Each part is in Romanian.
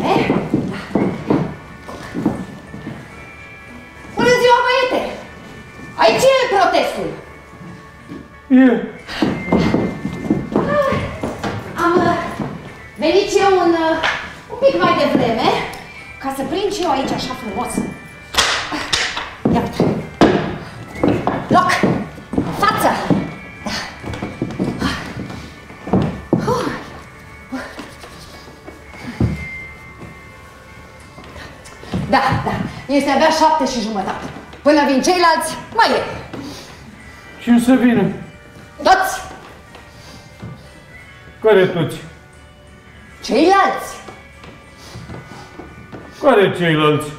Bine. Bună ziua, băiete! Aici e protestul. E. Am uh, venit și eu un, uh, un pic mai devreme ca să prind și eu aici așa frumos. Ia uite. Loc! Este abia șapte și jumătate. Până vin ceilalți, mai e. Cine să vină? Toți! Care toți? Ceilalți! Care ceilalți?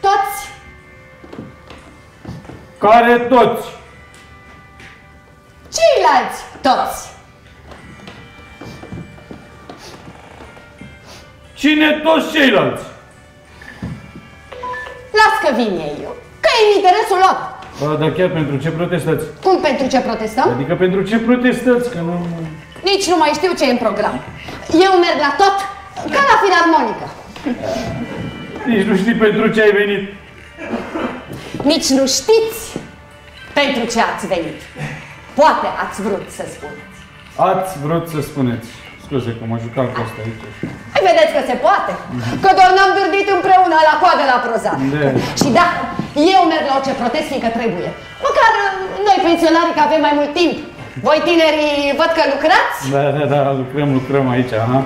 Toți! Care toți? Ceilalți! Toți! Cine toți ceilalți? Las că vin ei eu. Că e în interesul lor. Ba, dar chiar pentru ce protestați? Cum pentru ce protestăm? Adică pentru ce protestați? Că nu... Nici nu mai știu ce e în program. Eu merg la tot ca la filarmonică. Nici nu știi pentru ce ai venit. Nici nu știți pentru ce ați venit. Poate ați vrut să spuneți. Ați vrut să spuneți. Scuze că mă jucam cu asta aici. Păi vedeți că se poate. Că doar n-am dârdit împreună la coadă la prozat. Da. Și da, eu merg la orice protest, fiindcă trebuie. Măcar uh, noi pensionarii că avem mai mult timp. Voi tinerii văd că lucrați? Da, da, da, lucrăm, lucrăm aici, aha.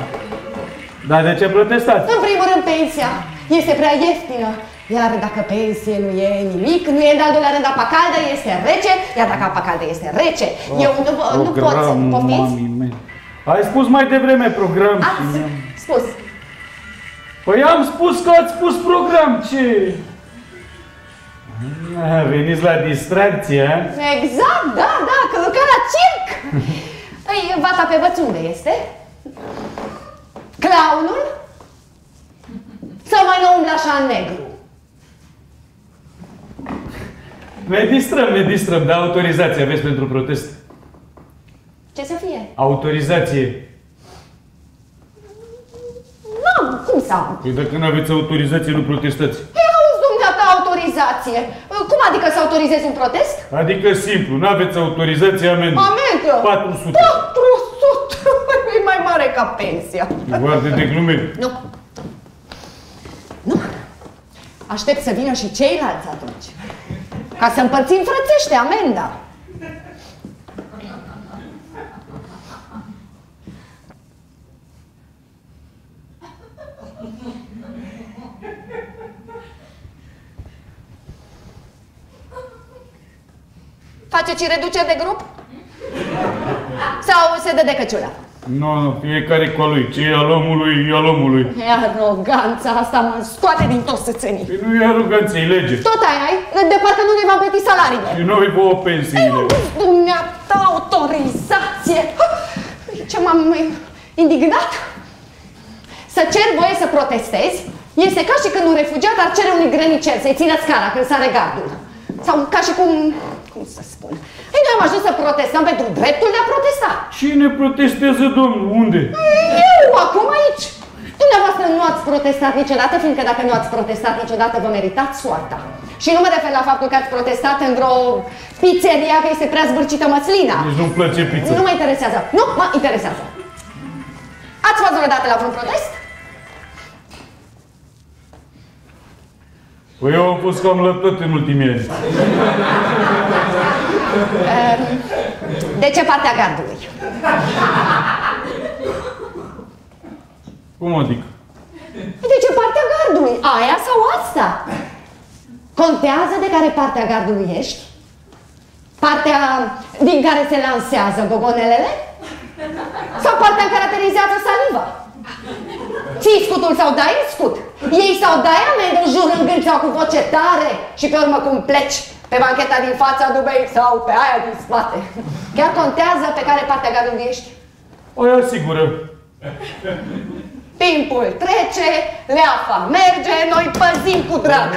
Dar de ce protestați? În primul rând, pensia este prea ieftină. Iar dacă pensie nu e nimic, nu e în al doilea rând apa caldă, este rece, iar dacă apa caldă este rece, eu nu, vă- nu pot să Programul poftiți. Mamii mele. Ai spus mai devreme program și Ați mi-am- spus. Păi am spus că ați spus program, ce? Ah, Veniți la distracție, a? Exact, da, da, că ca la circ. Ei, vata pe băț unde este? Clownul? Sau mai nu umblă așa în negru? Ne distrăm, ne distrăm, dar autorizație aveți pentru protest. Ce să fie? Autorizație. Nu, cum să am? Păi dacă nu aveți autorizație, nu protestați. Păi auzi dumneata autorizație. Cum adică să autorizezi un protest? Adică simplu, nu aveți autorizație, amendă. Amendă! 400. 400! E mai mare ca pensia. Guarde de glume. Nu. Nu. Aștept să vină și ceilalți atunci. Ca să împărțim frățește amenda. Faceți reduceri de grup? Sau se dă de căciulă? Nu, nu, fiecare cu a lui. Ce e al omului, e al omului. E aroganța asta mă scoate din toți sățenii. Păi nu e aroganță, e lege. Tot ai ai? De parcă nu ne v-am plătit salariile. Și noi vouă pensiile. Dumneata autorizație! Ce m-am indignat? Să cer voie să protestezi este ca și când un refugiat ar cere unui grănicel să-i țină scara când sare gardul. Sau ca și cum... cum să spun? Ei, noi am ajuns să protestăm pentru dreptul de a protesta. Cine protestează, domnul? Unde? Eu, acum aici. Dumneavoastră nu ați protestat niciodată, fiindcă dacă nu ați protestat niciodată, vă meritați soarta. Și nu mă refer la faptul că ați protestat în vreo pizzeria că este prea zbârcită măslina. Nici nu-mi place pizza. Nu mă interesează. Nu mă interesează. Ați fost vreodată la vreun protest? Eu am fost cam la tot în ultimii ani. Ehm, De ce partea gardului? Cum adică? De ce partea gardului? Aia sau asta? Contează de care partea gardului ești? Partea din care se lansează gogonelele? Sau partea în care aterizează saliva? Ții scutul sau dai scut? Ei sau dai amendă jur în gând sau cu voce tare și pe urmă cum pleci pe bancheta din fața dubei sau pe aia din spate. Chiar contează pe care partea gardului ești? O ia sigură. Timpul trece, leafa merge, noi păzim cu drag.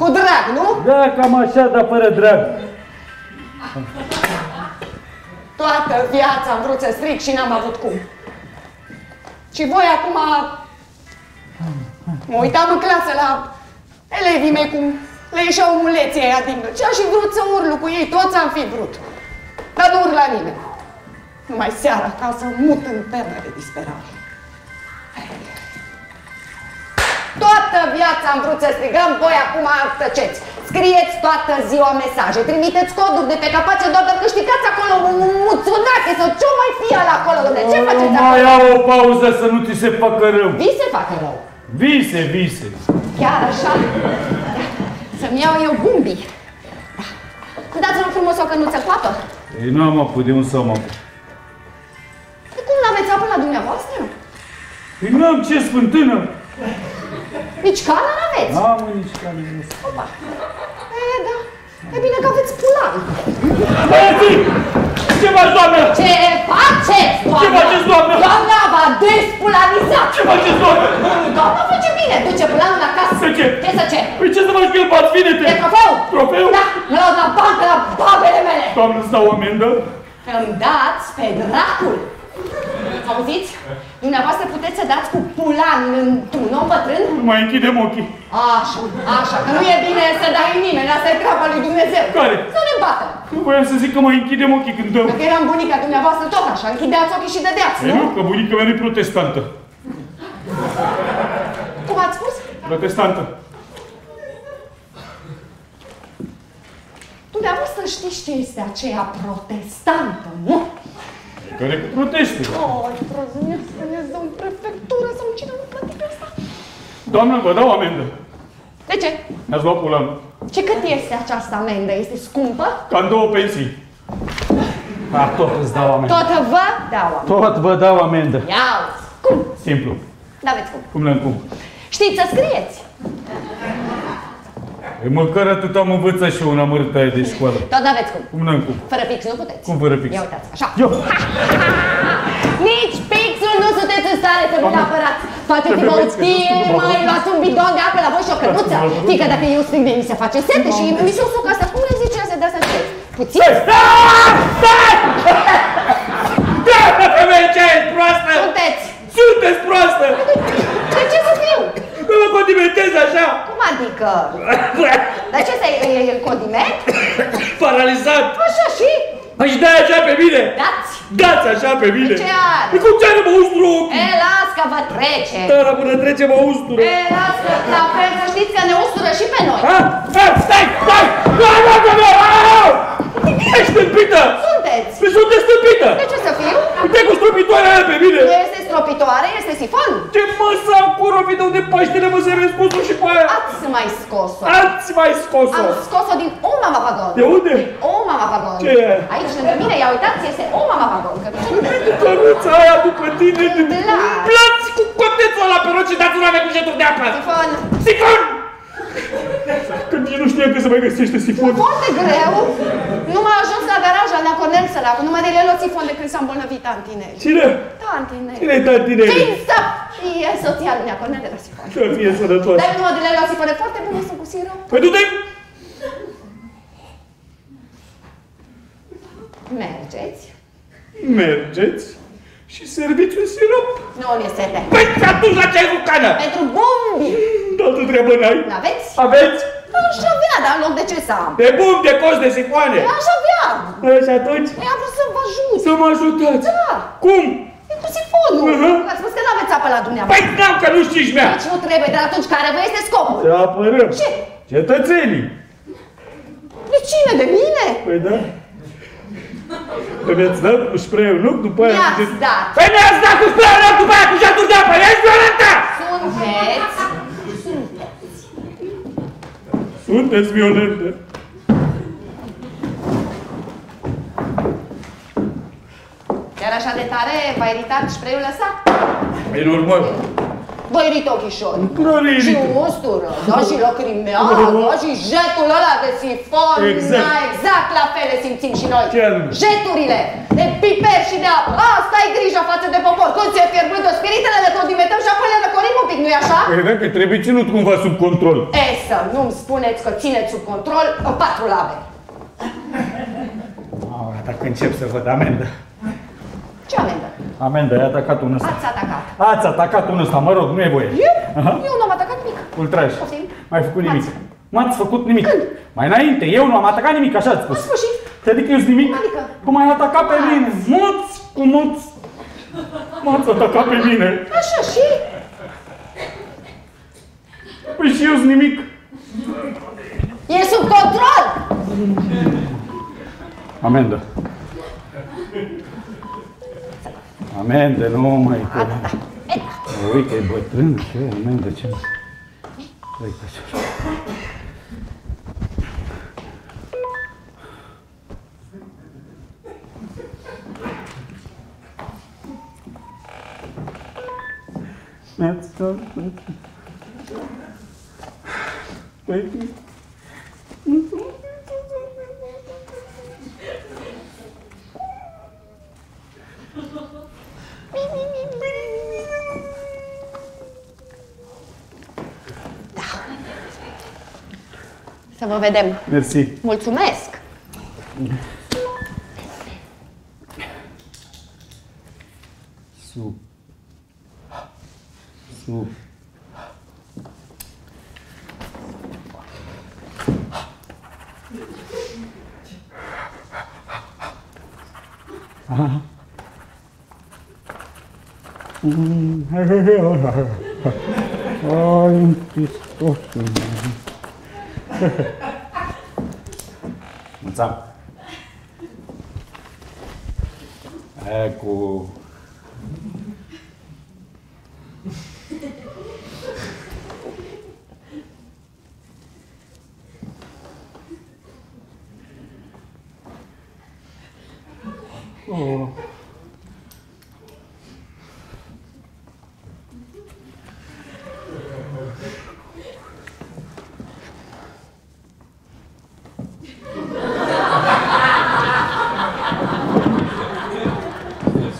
Cu drag, nu? Da, cam așa, dar fără drag. Tu Toată viața am vrut să stric și n-am avut cum. Și voi acum... Mă uitam în clasă la elevii mei cum le ieșeau muleții aia din Și aș fi vrut să urlu cu ei, toți am fi vrut. Dar nu urla nimeni. Numai seara, ca să mut în pernă de disperare. Toată viața am vrut să strigăm, voi acum tăceți. Scrieți toată ziua mesaje, trimiteți coduri de pe capace, doar că câștigați acolo un muțunache sau ce mai fie la acolo, de ce faceți Mai acolo? ia o pauză să nu ți se facă rău. Vi se facă rău. Vise, vise. Chiar așa? Să-mi iau eu bumbii. Da. Dați-mă frumos o cănuță cu apă. Ei, nu am apă, de unde să am apă? De cum n-aveți apă la dumneavoastră? Păi nu am ce spântână. Nici cană n-aveți? N-am nici care nu sunt. Opa. E, da. E bine că aveți pulan. Băieții! Ce faci, doamnă? Ce faceți, doamna? Ce faceți, doamnă? Doamna va despulanizat. Ce faceți, doamnă? Doamna face bine, duce pulanul la casă. De ce? Ce să ce? Păi ce să faci că îl bați, vinete? E trofeu? Trofeu? Da, mă luat la bancă la babele mele. Doamnă, îți dau o amendă? Îmi dați pe dracul! Auziți? Dumneavoastră puteți să dați cu pulan într-un om bătrân? Mai închidem ochii. Așa, așa, că nu e bine să dai nimeni, asta e treaba lui Dumnezeu. Care? Să ne bată. Nu voiam să zic că mai închidem ochii când dăm. Dacă eram bunica dumneavoastră tot așa, închideați ochii și dădeați, Ei, nu, nu? că bunica mea nu e protestantă. Cum ați spus? Protestantă. Dumneavoastră știți ce este aceea protestantă, nu? Care cu proteste. Oh, prozunesc că ne dăm prefectură sau cine nu plătit pe asta. Doamnă, vă dau amendă. De ce? Mi-ați luat pulanul. Ce cât este această amendă? Este scumpă? Ca în două pensii. Da, tot îți dau amendă. Tot vă dau amendă. Tot vă dau amendă. Ia Cum? Simplu. N-aveți cum. Cum le cum? Știți să scrieți? E măcar atât am învățat și eu una mărtaie de școală. Tot n-aveți cum. Cum le cum? Fără pix nu puteți. Cum fără pix? Ia uitați, așa. Eu. Nici pixul nu sunteți în stare să vă Doamne. apărați. Faceți-vă o Trebuie să stie, nu mă mai văd. luați un bidon de apă la voi și o căruță. Dați-mă la Fiindcă dacă eu strig de mi se face sete și mi se usucă asta. Cum le zice asta de asta știți? Puțin? Da, femeie, ce ești proastă? Sunteți. Sunteți proastă! De ce să fiu? Nu mă condimentezi așa! Cum adică? Dar ce să e, e condiment? Paralizat! Așa și? Păi și dai așa pe mine! Dați. Dați așa pe mine! Ce are? Păi cum ce are mă ustru ochii? E, las că vă trece. Dar până trece mă ustru! E, las că la fel să știți că ne ustură și pe noi. Ha? Ha? Stai! Stai! Nu, nu, nu, nu! Au! Ești stâmpită! Sunteți. Păi sunteți stâmpită! De ce să fiu? Uite cu stropitoarea aia pe mine! Nu este stropitoare, este sifon. Ce mă să acolo video de Paștele mă să scosul și pe aia! Ați mai scos-o. Ați mai scos-o! Am scos-o din O Mama Vagon. De unde? O Mama Vagon. Ce e? Aici lângă mine, ia uitați, este O Mama Vagon. Că Căruța aia după tine! Da. Plați cu cotețul ăla pe roți și dați una cu jeturi de apă! Sifon. Sifon! Când nici nu știam că se mai găsește sifon. Foarte greu. Nu m-a ajuns la garaj la Nea Cornel săracul. Nu mai de el o sifon de când s-a îmbolnăvit tantinel. Cine? Tantinel. Cine e tantinele? Cine să fie soția lui Nea Cornel de la sifon. Să fie sănătos. Dar nu de la sifone foarte bune, sunt cu sirop. Păi du-te! Mergeți. Mergeți și serviți un sirop. Nu ne sete. Păi atunci la ce ai rucană? Pentru bombi. Altă treabă n-ai. N-aveți? Aveți? Aș avea, dar în loc de ce să am? De bun, de cost, de sifoane. Aș avea. Și atunci? Păi am vrut să vă ajut. Să mă ajutați. Da. Cum? E cu sifonul. Mhm. Ați spus că nu aveți apă la dumneavoastră. Păi n-am că nu știți mea. Deci nu trebuie, dar atunci care vă este scopul? Să apărăm. Ce? Cetățenii. De cine? De mine? Păi da. Că mi-ați dat cu spray nu? După aia... Mi-ați ziceți- dat. Păi mi-ați dat cu spray nu? După aia cu jeturi de apă. Ești violentă! Sunteți. Sunteți violentă. Chiar așa de tare v-a iritat spray-ul ăsta? E normal. Vă irită ochișorii. Nu ne Și irită. ustură, da, și lacrimează, da, și jetul ăla de sifon, Exact. da, exact la fel le simțim și noi. Ce anume? Jeturile de piper și de apă. Asta ai grijă față de popor. Când se fierbând o spiritele, le condimentăm și apoi le răcorim un pic, nu-i așa? Păi dacă trebuie ținut cumva sub control. E, să nu-mi spuneți că țineți sub control patru lave. Ah, Dacă Dacă încep să văd amendă. Ce amendă? Amendă, ai atacat unul ăsta. Ați atacat. Ați atacat unul ăsta, mă rog, nu e voie. Eu? Aha. Eu nu am atacat nimic. Ultraj. Poftim. Mai făcut nimic. M-ați- M-ați făcut nimic. Când? Mai înainte, eu nu am atacat nimic, așa ați spus. În sfârșit. Adică eu nimic? Adică? Cum ai atacat pe mine? Muț, cu muț. M-ați atacat pe mine. Așa și... Păi și eu nimic. E sub control! Amendă. Amendă, nu mai A, da, da. E, Mă uit că e bătrân, ce amendă, ce... Uite așa. Mi-ați dat... Păi... Să vă vedem. Mersi. Mulțumesc! Sub. Sub. Ai, un pistos. Mulțumesc. Ecco. Oh.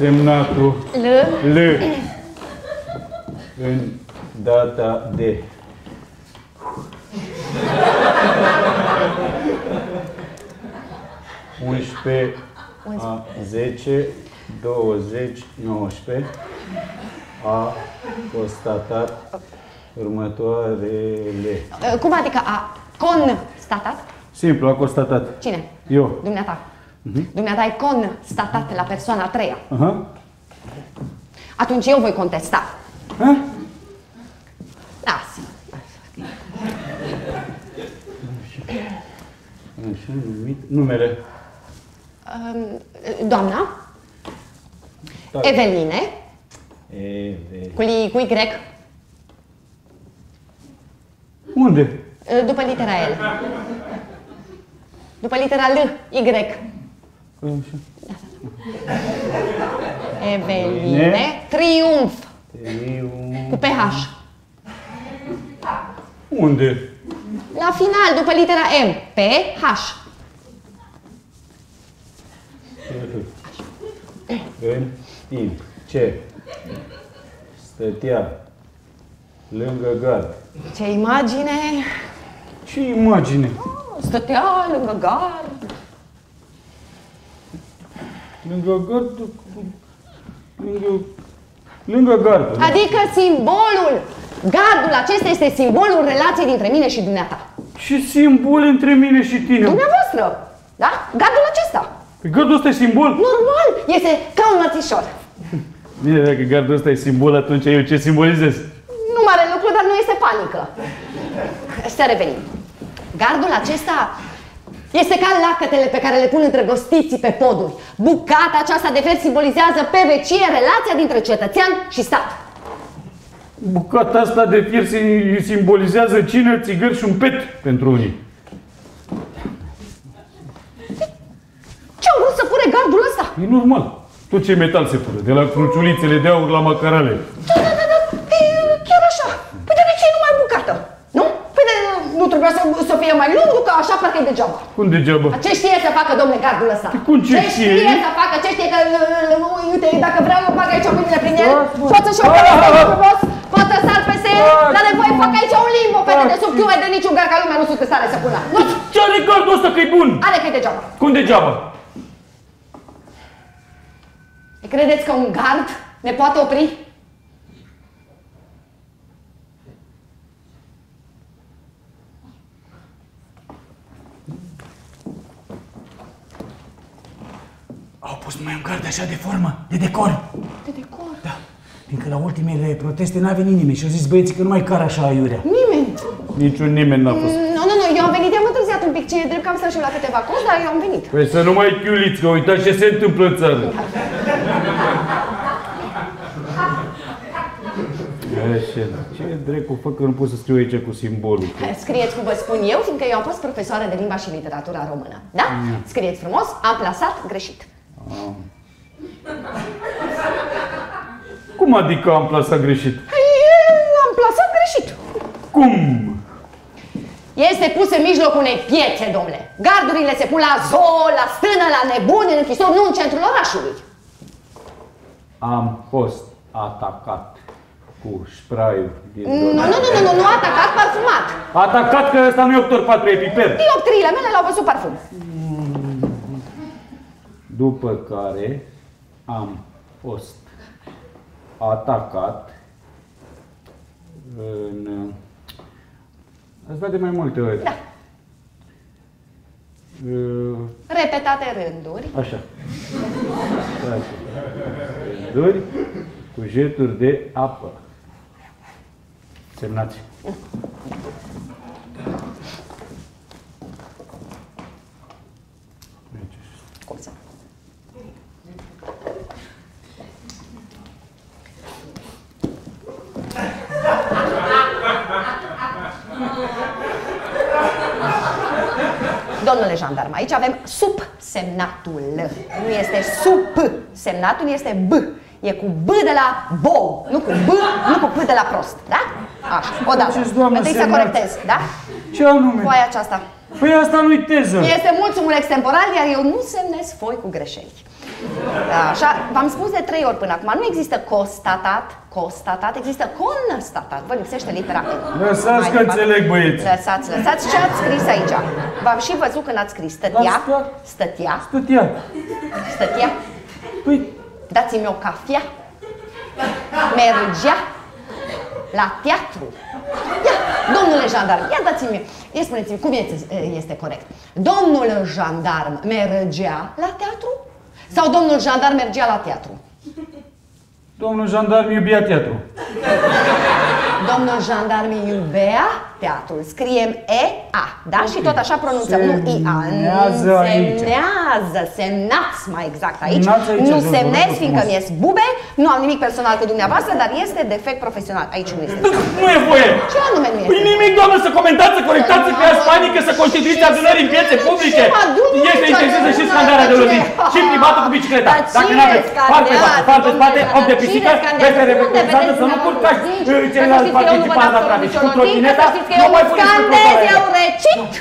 Semnatul L. L în data de Unsprezece a 10 20 19 a constatat următoarele. Uh, Cum adică a constatat? Simplu, a constatat. Cine? Eu. Dumneata. Dumneata ai constatat la persoana a treia. Aha. Atunci eu voi contesta. Ha? Lasă. Așa numit. Numele. Um, Doamna, Da. Eveline, Eve. cu, li, cu Y, Unde? uh, după litera L. După litera L, Y. Așa. Eveline, Bine. triumf, Triu. cu PH. Unde? La final, după litera M, PH. În timp ce stătea lângă gard. Ce imagine! Ce imagine? Stătea lângă gard. Lângă gard? Lângă, lângă gard. Adică simbolul, gardul acesta este simbolul relației dintre mine și dumneata. Ce simbol între mine și tine? Dumneavoastră, da? Gardul acesta. Pe gardul ăsta e simbol? Normal, este ca un mărțișor. Bine, dacă gardul ăsta e simbol, atunci eu ce simbolizez? Nu mare lucru, dar nu este panică. Să revenim. Gardul acesta este ca lacătele pe care le pun îndrăgostiții pe poduri. Bucata aceasta de fel simbolizează pe vecie relația dintre cetățean și stat. Bucata asta de fier sim- simbolizează cină, țigări și un pet pentru unii. Ce au vrut să fure gardul ăsta? E normal. Tot ce metal se fură, de la cruciulițele de aur la macarale. Da, da, da, da, e, chiar așa. Păi de ce e numai bucată? Nu? Păi de, nu trebuia să, să fie mai lung, că așa parcă e degeaba. Cum degeaba? Ce știe să facă, domnule, gardul ăsta? cum ce știe? știe să facă? Ce știe că, uh, uite, dacă vreau eu bag aici mâinile prin el, Las, mă. pot să-și Ah! opereze frumos, pot să sar peste el, Las, dar nevoie mă. fac aici un limbo pe Las, de sub chiume de niciun gar ca lumea nu sunt în stare să pună. Nu, Ce are gardul ăsta că e bun? are că e degeaba. Cum degeaba? Credeți că un gard ne poate opri? Au pus numai un gard așa de formă, de decor. De decor. Da. Fiindcă la ultimele proteste n-a venit nimeni și au zis băieții că nu mai car așa aiurea. Nimeni. Niciun nimeni n-a fost. Nu, nu, nu, eu am venit, am întârziat un pic, ce e drept că am stat și eu la câteva cozi, dar eu am venit. Păi să nu mai chiuliți, că uitați ce se întâmplă în țară. Așa, ce dracu fă că nu pot să scriu aici cu simbolul? Scrieți cum vă spun eu, fiindcă eu am fost profesoară de limba și literatura română. Da? Scrieți frumos, am plasat greșit. Cum adică am plasat greșit? Păi, am plasat greșit. Cum? Este pus în mijlocul unei piețe, domnule. Gardurile se pun la zoo, la stână, la nebuni, în închisori, nu în centrul orașului. Am fost atacat cu spray din Nu, nu, nu, nu, nu, nu, atacat, parfumat. Atacat că ăsta nu e octor 4 epiper. Dioptriile mele l-au văzut parfum. După care am fost atacat în... Ați dat de mai multe ori. Da. Uh, Repetate rânduri. Așa. Rânduri cu jeturi de apă. Semnați. Domnule jandarm, aici avem subsemnatul. Nu este sub semnatul, este B. E cu B de la bou, nu cu B, nu cu P de la prost, da? Așa, odată. faceți, doamnă, Întâi să semnat? corectez, da? Ce anume? Foaia aceasta. Păi asta nu-i teză. Este mulțumul extemporal, iar eu nu semnez foi cu greșeli. Așa, v-am spus de trei ori până acum, nu există constatat, constatat, există constatat. Vă lipsește litera N. Lăsați Mai că departe. înțeleg, băieți. Lăsați, lăsați ce ați scris aici. V-am și văzut când ați scris stătea, Asta? stătea, Stătea. stătea, Păi, dați-mi o cafea, mergea la teatru. Ia, domnule jandarm, ia dați-mi, ia spuneți-mi cum este, este corect. Domnul jandarm mergea la teatru? Sau domnul jandarm mergea la teatru? domnul jandarm iubia teatru. Domnul jandarm iubea teatrul. Scriem E-A, da? Și tot așa pronunțăm, nu I-A. Semnează aici. Semnează, semnați mai exact aici. Semnați aici, nu domnule, semnez, vă rog fiindcă frumos. mi-e bube, nu am nimic personal cu dumneavoastră, dar este defect profesional. Aici nu este. Nu e voie! Ce anume nu Păi este? nimic, doamnă, să comentați, să corectați, să creați panică, să constituiți adunări în piețe publice. mă aduc eu Este aici, interesează și adunare, scandarea de cine- lovit. Și privatul cu bicicleta. Dar Dacă cine nu aveți foarte scandează, față, foarte spate, domnule, 8 de dar pisică, cine scandează? veți Unde reprezentanță vedeți să nu dumneavoastră curcați zici? uh, Să ceilalți știți că eu nu vă participanți dau la trafic. Și cu soluții, trotineta, să știți că nu eu mai nu puneți scandez, cu eu recit.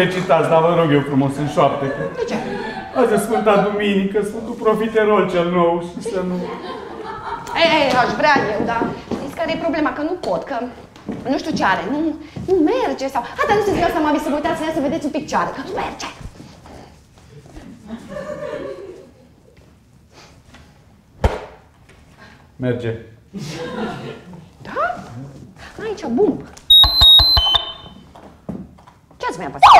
Recitați, dar vă rog eu frumos, în șoapte. De ce? Azi e Sfânta Duminică, Sfântul Profiterol cel nou și să nu... Ei, ei, aș vrea eu, dar știți care e problema? Că nu pot, că nu știu ce are, nu, nu merge sau... Hai, dar nu să-ți dau seama, vi să vă uitați în ea să vedeți un pic ce are, că nu merge. Merge. Da? Aici, bum. Ce ați mai apăsat?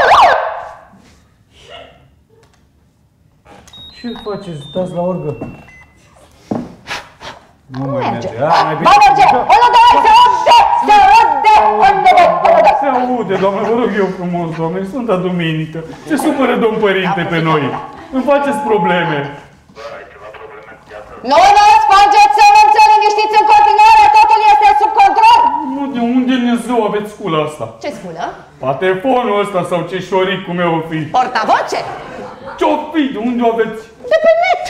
Ce faceți? Dați la orgă. Nu mai merge. merge. A, mai bine. Ba merge! Ăla de se aude! Se aude! Unde vă? Unde Se aude, doamne, vă rog eu frumos, doamne, Sfânta Duminică. Se supără domn părinte pe noi. Îmi faceți probleme. Nu vă spargeți să vă liniștiți în continuare, totul este sub control! Nu, de unde Dumnezeu aveți scula asta? Ce sculă? Patefonul ăsta sau ce șoric cum eu o fi? Portavoce? Ce-o fi? De unde o aveți? De pe net!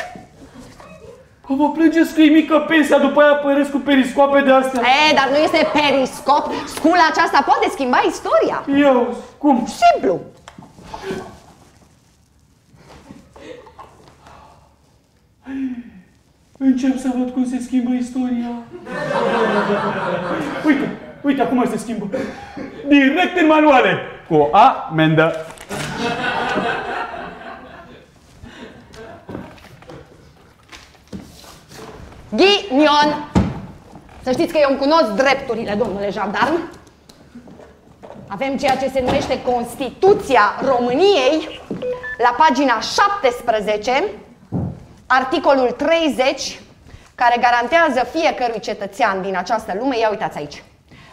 Că vă plângeți că e mică pensia, după aia apăreți cu periscoape de astea. E, dar nu este periscop. Scula aceasta poate schimba istoria. Eu, cum? Simplu încep să văd cum se schimbă istoria. Uite, uite acum se schimbă. Direct în manuale. Cu o amendă. Ghinion! Să știți că eu îmi cunosc drepturile, domnule jandarm. Avem ceea ce se numește Constituția României, la pagina 17, articolul 30, care garantează fiecărui cetățean din această lume, ia uitați aici,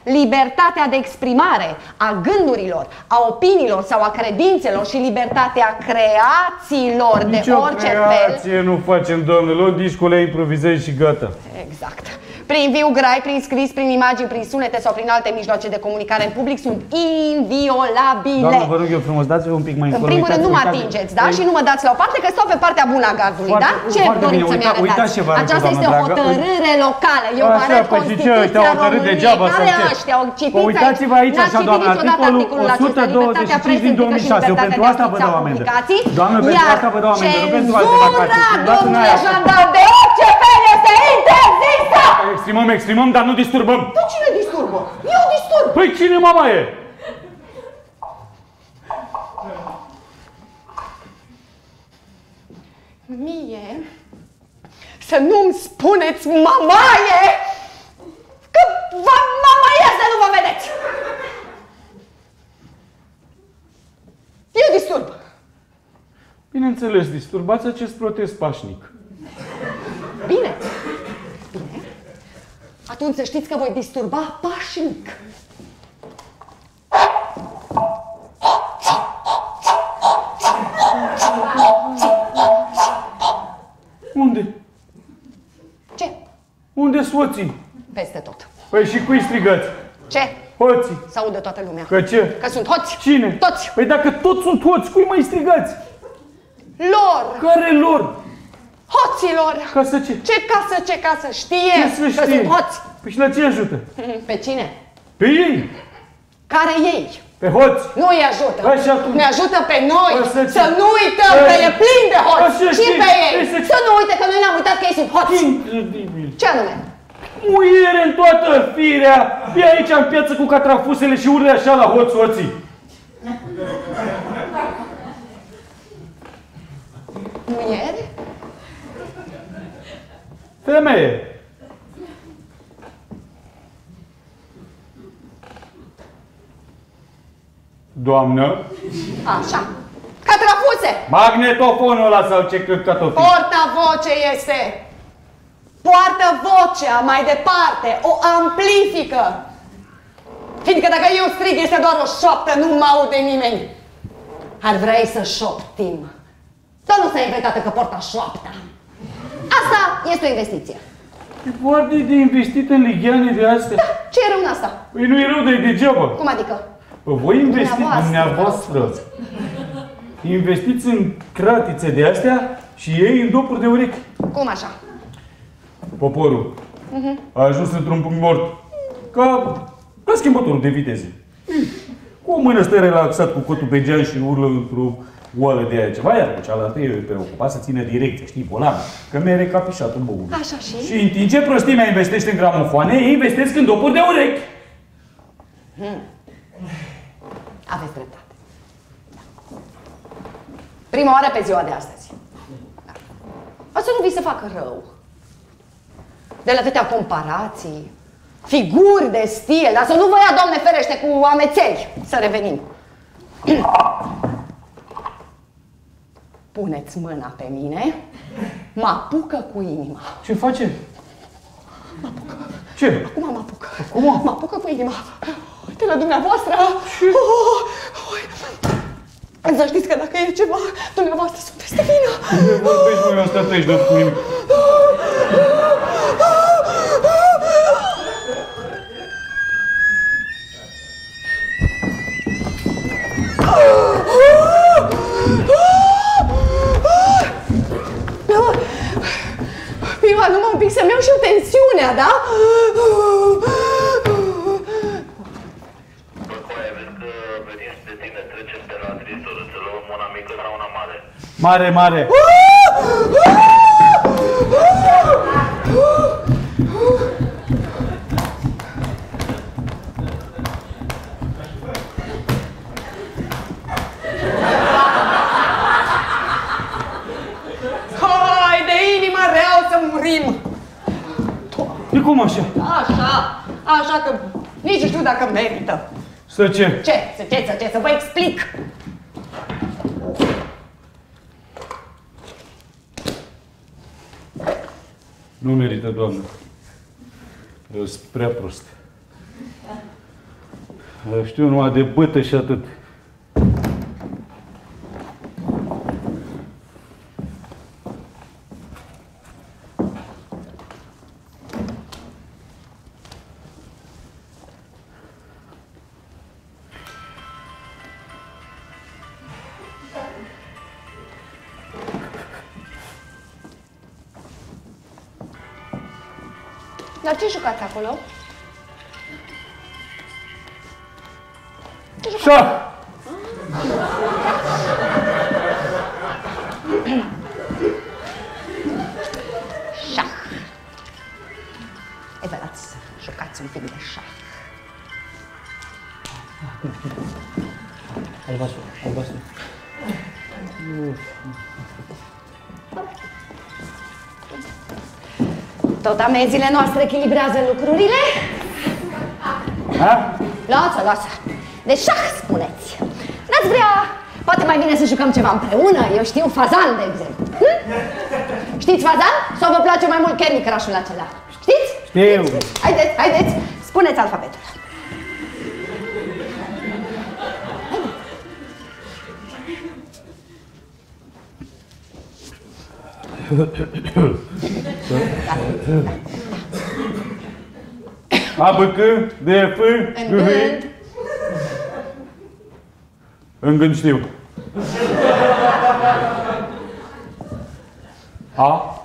libertatea de exprimare a gândurilor, a opiniilor sau a credințelor și libertatea creațiilor Nici de o orice fel. creație nu facem, domnule. O discule, improvizezi și gata. Exact. Prin viu grai, prin scris, prin imagini, prin sunete sau prin alte mijloace de comunicare în public sunt inviolabile. Doamnă, vă rog eu frumos, dați-vă un pic mai În încolo. primul rând nu mă uitați- atingeți, da? Și nu mă dați la o parte, că stau pe partea bună a gardului, Foarte- da? Ce foarte doriți bine, să-mi uita- arătați? uitați ce vă arăt, Aceasta doamnă este o dragă. hotărâre locală. Eu vă Așa, arăt păi și ce, Constituția te-au hotărât României. degeaba sau Care ce? ăștia au citit Păi uitați-vă aici, N-ați așa, citit doamnă, niciodată articolul articolul acesta, 125 libertatea presei din și 2006. Eu libertatea pentru de asta vă afița dau amendă. publicații. Doamnă, pentru Iar asta vă dau amendă, nu pentru alte cenzura, repartiții. Dați în domnule aia. jandarm, de orice fel este interzisă! Exprimăm, exprimăm, dar nu disturbăm. Tu cine disturbă? Eu disturb! Păi cine mama e? Mie să nu-mi spuneți mamaie că vă mamaie să nu vă vedeți! Eu disturb! Bineînțeles, disturbați acest protest pașnic. Bine. Bine. Atunci să știți că voi disturba pașnic. Unde? Ce? Unde soții? Peste tot. Păi și cui strigați? Ce? Hoții. Să audă toată lumea. Că ce? Că sunt hoți. Cine? Toți. Păi dacă toți sunt hoți, cui mai strigați? Lor. Care lor? Hoților. Ca să ce? Ce casă, ce casă? Știe Ce să că știe? sunt hoți. Păi și la ce ajută? Pe cine? Pe ei. Care ei? Pe hoți. Nu îi ajută. Păi și atunci? Ne ajută pe noi Păi să ce? să nu uităm Păi- că e plin de Păi hoți. să Și știți, pe ei. păi să ce? Să nu uite că noi ne-am uitat că ei sunt hoți. Incredibil. Ce anume? Muiere în toată firea. E aici în piață cu catrafusele și urle așa la hoți hoții. Muieri? Femeie. Doamnă, Așa. Catrafuse! magnetofonul ăla sau ce căcat o fi? Porta-voce este! Poartă vocea mai departe, o amplifică! Fiindcă dacă eu strig este doar o șoaptă, nu mă aude nimeni. Ar vrea să șoptim. Tot nu s-a inventat că porta șoapta. Asta este o investiție. E foarte de investit în ligheane de astea. Ce e rău în asta? Păi nu e rău de degeaba. Cum adică? Păi voi investiți, Dumneavoastră. dumneavoastră, investiți în cratițe de astea și ei în dopuri de urechi. Cum așa? Poporul a ajuns într-un punct mort. Ca, ca schimbătorul de viteze. Cu o mână stă relaxat cu cotul pe geam și urlă într-o oală de aia ceva, iar cu cealaltă e preocupat să țină direcție, știi, volan, că mere capișat în băul. Așa și? Și în timp ce prostimea investește în gramofoane, ei investesc în dopuri de urechi. Aveți dreptate. Da. Prima oară pe ziua de astăzi. Da. Asta nu vi se facă rău. De la atâtea comparații, figuri de stil, dar să nu vă ia, Doamne ferește, cu amețeli. Să revenim. Puneți mâna pe mine, mă apucă cu inima. Ce face? Ce? Acum mă apucă. Cum? Mă apucă cu inima. De la dumneavoastră. Oh, oh. Să știți că dacă e ceva, dumneavoastră sunteți de vină. Vorbești, mă, eu am stat aici, dă cu nimic. Prima, numai un pic să-mi iau și eu tensiunea, da? Băcoaie, vezi că venim de tine, trecem pe la tristor, să luăm una mică sau una mare. Mare, mare. Hai, de inimă vreau să murim! Cum așa? Așa, așa că nici nu știu dacă merită. Să ce? Ce, să ce, să ce, să vă explic. Nu merită, doamnă. Eu sunt prea prost. Știu numai de bătă și atât. Amenziile noastre echilibrează lucrurile? Ha? Lasă, lasă. De șah spuneți. N-ați vrea, poate mai bine să jucăm ceva împreună, eu știu, fazan, de exemplu. Hm? Știți fazan? Sau vă place mai mult Candy Crush-ul acela? Știți? Știu. Haideți, haideți, spuneți alfabetul. A, B, C, D, F, În G, H. gând, În gând știu. A,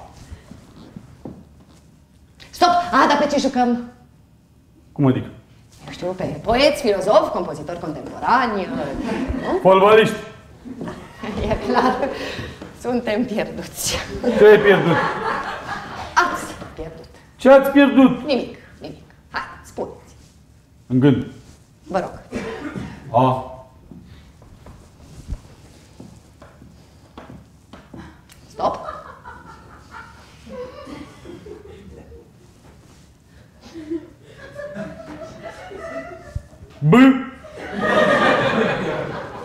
Stop! A, dar pe ce jucăm? cum adică? Eu știu, pe poeți, filozofi, compozitori contemporani, nu? Fotbaliști. E clar, suntem pierduți. Ce ai pierdut? Ați pierdut. Ce ați pierdut? Nimic, nimic. Hai, spuneți. În gând. Vă rog. A, Stop. B,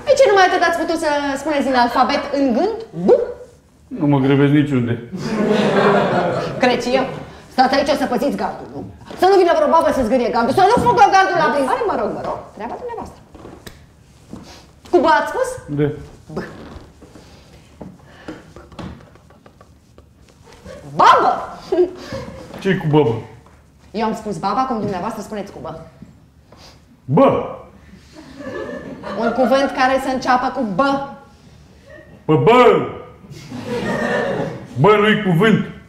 De ce numai atât ați putut să spuneți din alfabet în gând? Bu? nu mă grăbesc niciunde. Crezi eu? Stați aici să pățiți gardul, nu? Să nu vină vreo babă să zgârie gardul, să nu fugă gardul la plimbare, mă rog, mă rog, treaba dumneavoastră. Cu bă ați spus? De. B. Babă! ce cu băbă? Eu am spus baba, cum dumneavoastră spuneți cu bă. Bă, Un cuvânt care să înceapă cu bă. Bă, bă! Bă, nu-i cuvânt.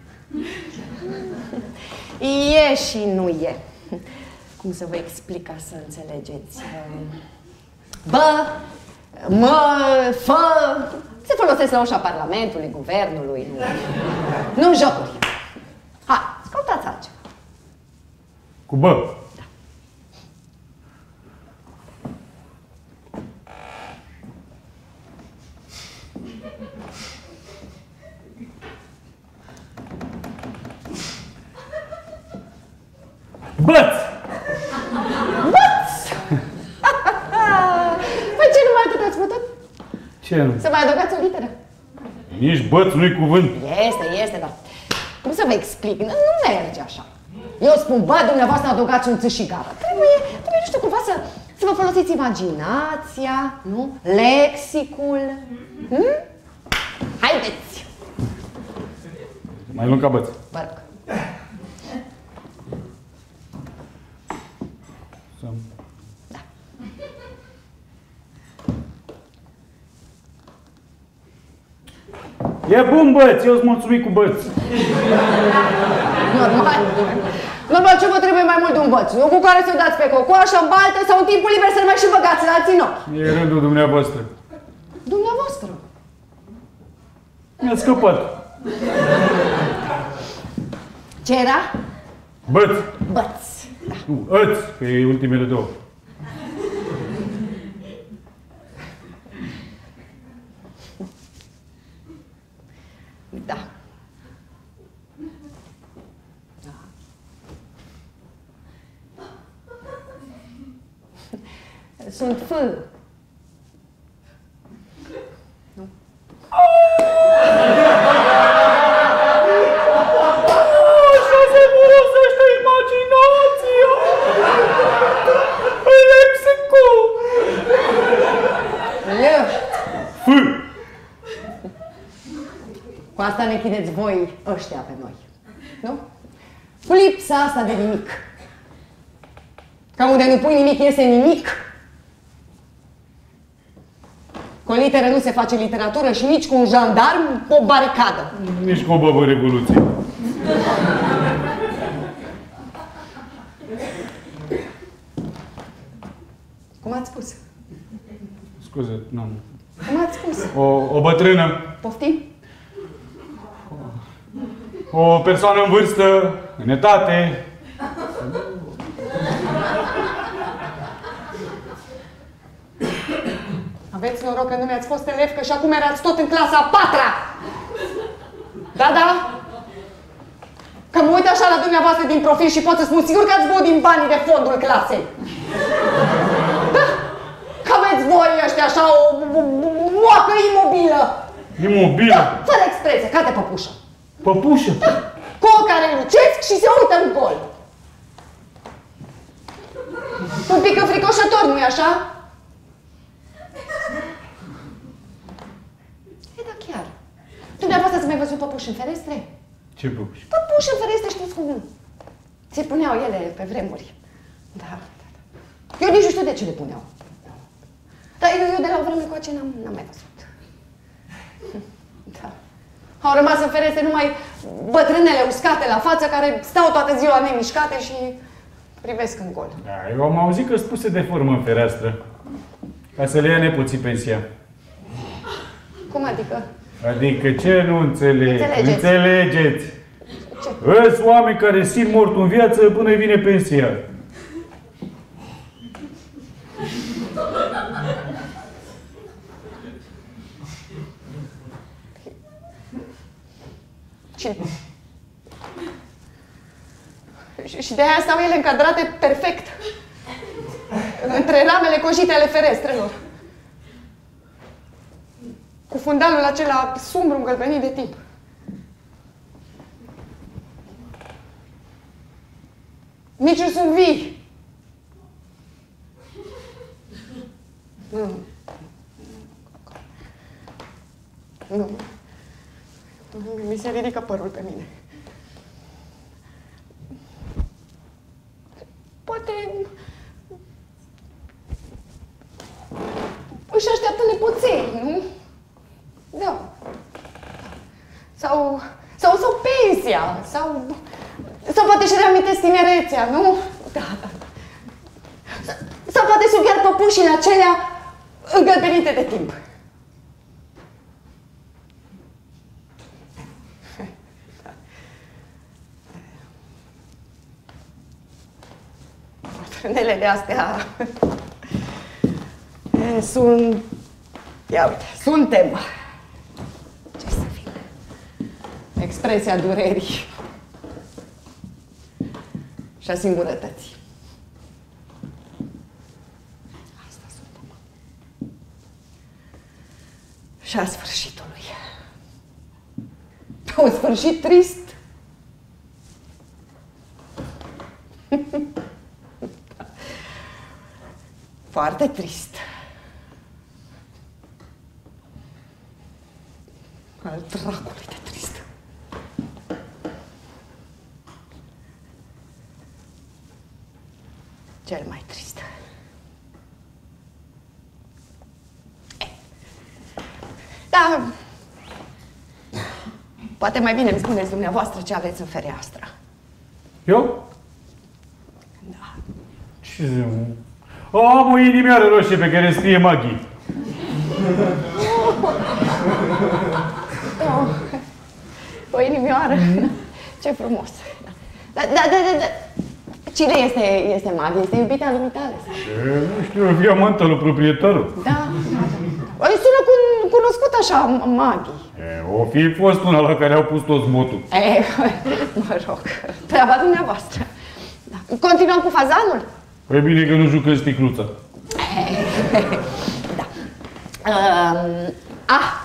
E și nu e. Cum să vă explic ca să înțelegeți? Bă, mă, fă, se folosesc la ușa Parlamentului, Guvernului, nu, nu în jocuri. Hai, căutați altceva. Cu bă. Băț! Păi ce nu mai atât ați putut? Ce nu? Să mai adăugați o literă? Nici băț nu-i cuvânt. Este, este, dar cum să vă explic? Nu, nu merge așa. Eu spun, bă, dumneavoastră adăugați un ț și gata. Trebuie, trebuie, nu știu, cumva să, să vă folosiți imaginația, nu? Lexicul. Hm? Haideți! Mai lung ca băț. Vă rog. E bun băț, eu îți mulțumit cu băț. Normal. Normal, ce vă trebuie mai mult de un băț? Nu cu care să dați pe cocoașă, în baltă sau în timpul liber să-l mai și băgați la alții în ochi. E rândul dumneavoastră. Dumneavoastră. Mi-a scăpat. Ce era? Băț. Băț. Da. Nu, îți, că e ultimele două. Da. Sunt F. Așa se folosește imaginația! Lexico! L. F! Cu asta ne chideți voi ăștia pe noi. Nu? Cu lipsa asta de nimic. Ca unde nu pui nimic, iese nimic. Cu o literă nu se face literatură și nici cu un jandarm o baricadă. Nici cu o babă revoluție. Cum ați spus? Scuze, n-am... Cum ați spus? O, o bătrână, Poftim? o persoană în vârstă, în etate, Aveți noroc că nu mi-ați fost elev, că și acum erați tot în clasa a patra! Da, da? Că mă uit așa la dumneavoastră din profil și pot să spun sigur că ați băut din banii de fondul clasei. Da? Că aveți voi ăștia așa o moacă imobilă. imobilă, Da, fără expresie, ca de păpușă. păpușă. Cu ochi care lucesc și se uită în gol. Un pic înfricoșător, nu-i așa? E, da, chiar. Dumneavoastră ați mai văzut păpuși în ferestre? Ce păpușă? Păpuși în ferestre, știți cum? Se puneau ele pe vremuri. Da, da, da. Eu nici nu știu de ce le puneau. Dar eu, eu de la o vreme cu aceea n-am, n-am mai văzut. Da. Au rămas în ferestre numai bătrânele uscate la față care stau toată ziua nemișcate și privesc în gol. Da, eu am auzit că spuse de formă în fereastră. Ca să le ia nepoții pensia. Cum adică? Adică ce nu înțeleg? Înțelegeți. Înțelegeți. Ce? Îs oameni care simt mortul în viață până îi vine pensia. Și... Și, și de aia stau ele încadrate perfect. Între ramele cojite ale ferestrelor. Cu fundalul acela sumbru îngălbenit de timp. Nici nu sunt vii. Nu. Nu. Mi se ridică părul pe mine. Poate... Își așteaptă nepoței, nu? Da. Sau... Sau, sau pensia, sau... Sau poate și reamintesc tinerețea, nu? Da, da. Sau, sau poate sunt chiar păpușile acelea îngălbenite de timp. Bătrânele astea e, sunt... Ia uite, suntem. Ce să fim? Expresia durerii și a singurătății. Asta suntem. Și a sfârșitului. Un sfârșit trist. Foarte trist. Al dracului de trist. Cel mai trist. Eh. Da. Poate mai bine îmi spuneți dumneavoastră ce aveți în fereastră. Eu? Da. Ce zi, mă? Am o inimioară roșie pe care scrie Maghi. Oh, o inimioară. Ce frumos. Da, da, da, da, da. Cine este, este Maghi? Este iubita lui tale? E, Nu știu, viamanta lui proprietarul. Da, da, da. Îi sună cu, cunoscut așa, Maghi. E, o fi fost una la care au pus toți motul. E, mă rog, treaba dumneavoastră. Da. Continuăm cu fazanul? Păi bine că nu jucă sticluța. E, da. Um, ah,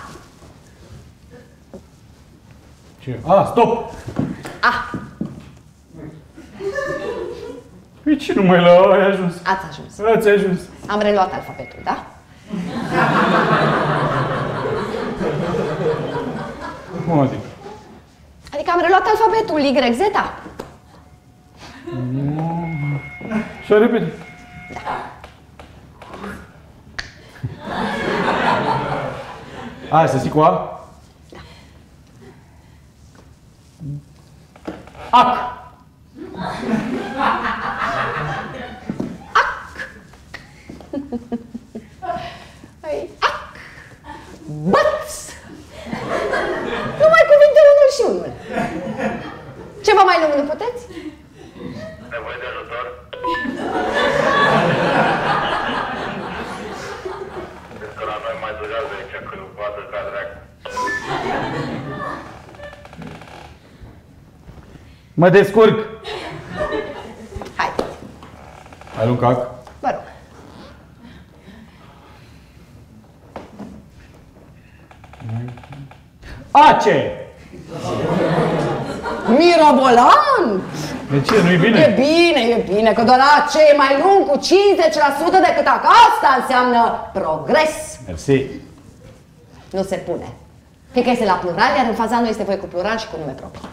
Ce? A, stop! Păi ce numai la A ai ajuns? ați ajuns. Ați ajuns. Am reluat alfabetul, da? Cum adică? Adică am reluat alfabetul Y, Z. Și repede. Hai să zic cu A? Ac. Păi, ac, băț. Numai cuvinte unul și unul. Ceva mai lung nu puteți? Nevoie de ajutor? Cred că la noi mai durează aici că vadă ca dracu. Mă descurc. Haideți, Arunc ac. vă rog. Ace. Mirobolan! De ce? Nu-i E bine? bine, e bine, că doar ce e mai lung cu 50% decât dacă asta înseamnă progres. Mersi. Nu se pune. Fiindcă este la plural, iar în faza nu este voie cu plural și cu nume propriu.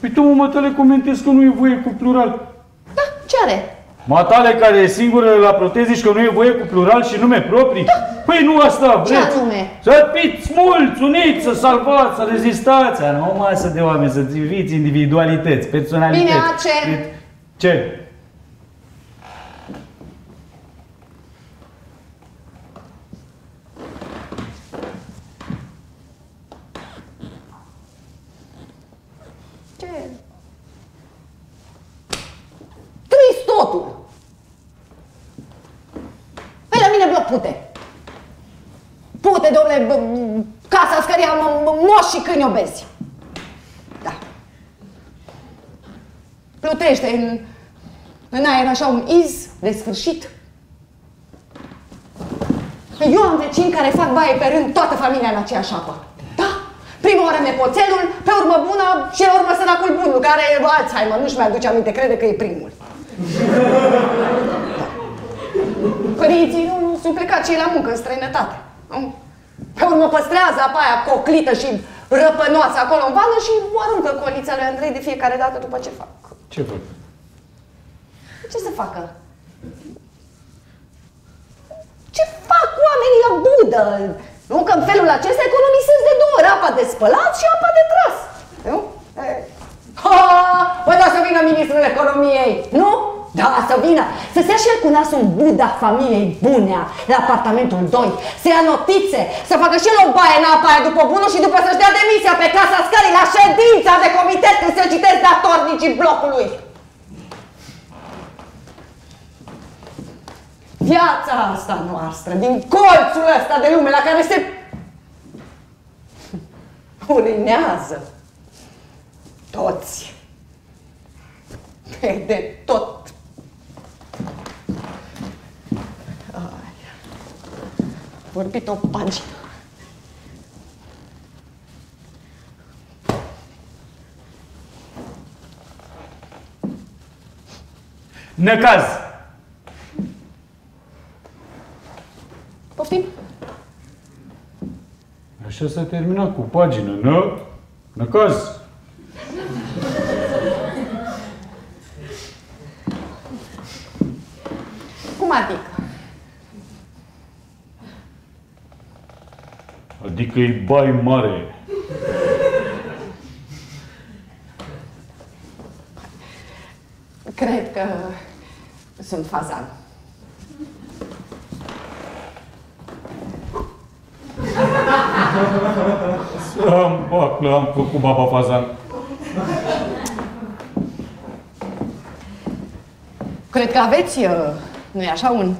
Păi tu, mă, tale, comentezi că nu e voie cu plural. Da, ce are? Matale care e singură la protezi și că nu e voie cu plural și nume proprii? Păi nu asta Ce vreți. anume? Să fiți mulți, uniți, să salvați, să rezistați. Nu o masă de oameni, să diviți individualități, personalități. Bine, Ace. Ce? Ce? Trist totul. Păi la mine bloc pute. Pute, domnule, b- casa scăria m- m- moși și câini obezi. Da. Plutește în, în aer așa un iz de sfârșit. Eu am vecini care fac baie pe rând toată familia în aceeași apă. Da? Prima oară nepoțelul, pe urmă bună și la urmă săracul bunul, care e Alzheimer, nu-și mai aduce aminte, crede că e primul. Părinții nu, nu sunt plecați și la muncă în străinătate. nu? Pe urmă păstrează apa aia coclită și răpănoasă acolo în vană și o aruncă colița lui Andrei de fiecare dată după ce fac. Ce fac? Ce să facă? Ce fac oamenii la budă? Nu că în felul acesta economisesc de două ori apa de spălat și apa de tras. Nu? E. Ha! Bă, da să vină ministrul economiei, nu? Da, să vină. Să se ia și el cu nasul în buda familiei Bunea, la apartamentul 2, să ia notițe, să facă și el o baie în apa aia după bunul și după să-și dea demisia pe casa scării la ședința de comitet când se citesc datornicii blocului. viața asta noastră, din colțul ăsta de lume la care se urinează toți. Pe de tot. Vorbit o pagină. Necaz. Poftim? Așa s-a terminat cu pagină, nu? Necaz. Cum adică? Adică e bai mare. Cred că sunt fazan. Am, bă, am făcut baba fazan. Cred că aveți, uh, nu e așa, un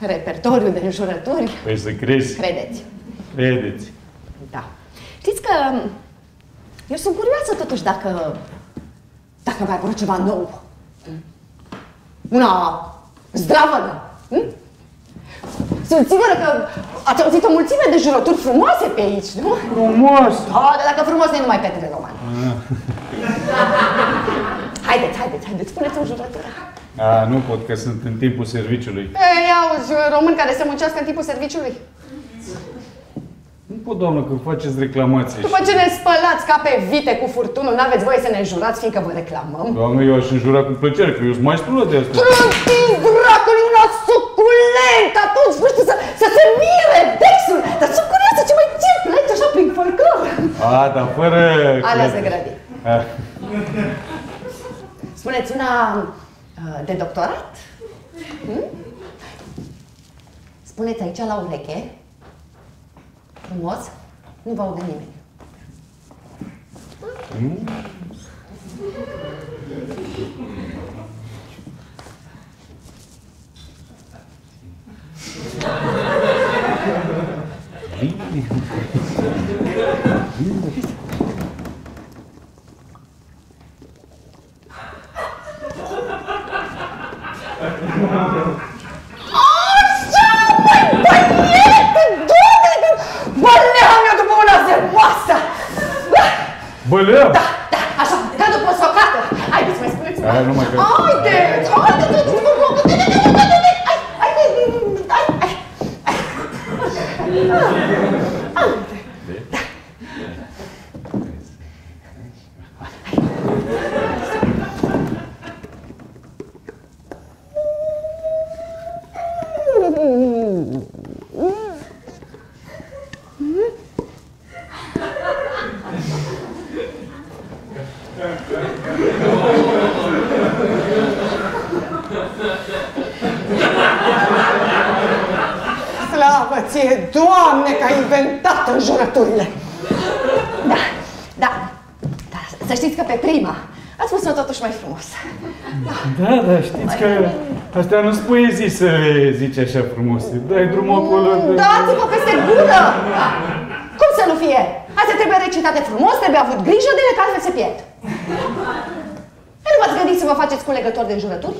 repertoriu de înjurături? Păi să crezi. Credeți. Credeți. Da. Știți că eu sunt curioasă totuși dacă, dacă mai apărut ceva nou. Una zdravănă. hm? Sunt sigură că ați auzit o mulțime de jurături frumoase pe aici, nu? Frumos! Da, dar dacă frumos nu e numai Petre Roman. Haideți, haideți, haideți, spuneți o jurătură. A, nu pot, că sunt în timpul serviciului. Ei, auzi, români care să muncească în timpul serviciului. Nu pot, doamnă, că faceți reclamații. După ce ne spălați ca pe vite cu furtunul, n-aveți voie să ne jurați, fiindcă vă reclamăm. Doamne, eu aș înjura cu plăcere, că eu sunt maestrul de asta. Trântii dracului, una suculentă, atunci, nu știu, să, să se mire dexul, dar sunt curioasă ce mai cer pleci așa prin folclor. A, dar fără... Alea se grăbi. A, Spuneți una uh, de doctorat? Hmm? Spuneți aici la ureche, frumos, nu vă aude nimeni. Așa, măi, băiete, doamne, bălea mea după una zemoasă! Băleam! Da, da, așa, ca după o socată. Haideți, mai spuneți Hai, nu mai cred. Haideți, haideți, vă rog, hai, hai, hai, hai, Slavă ție, Doamne, că ai inventat înjurăturile! Da, da, da, să știți că pe prima ați spus-o totuși mai frumos. Da, da, știți că astea nu-s poezii să le zici așa frumos. Dai drumul acolo. de- Dați-vă peste gură! Cum să nu fie? Astea trebuie recitate frumos, trebuie avut grijă de ele, că altfel se pierd. E, Nu v-ați gândit să vă faceți culegători de înjurături?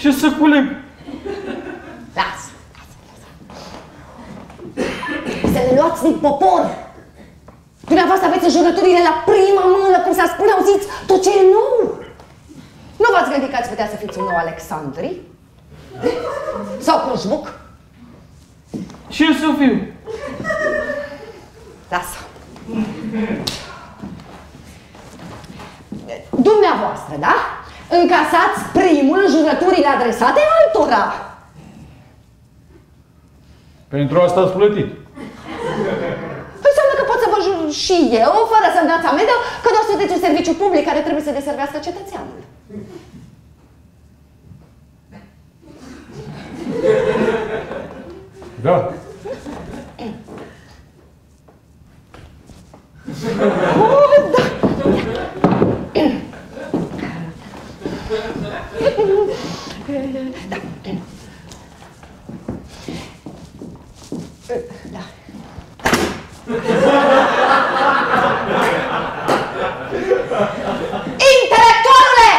Ce să culeg? Las, las, las. Să le luați din popor. Dumneavoastră aveți înjurăturile la prima mână, cum s-ar spune, auziți tot ce e nou. Nu v-ați gândit că ați putea să fiți un nou Alexandri? Sau Crușbuc? Ce să fiu? Lasă. Dumneavoastră, da? Încasați primul înjurăturile adresate altora. Pentru asta ați plătit. Înseamnă că pot să vă jur și eu, fără să-mi dați amendă, că doar sunteți un serviciu public care trebuie să deservească cetățeanul. Da. Da. Intelectualule!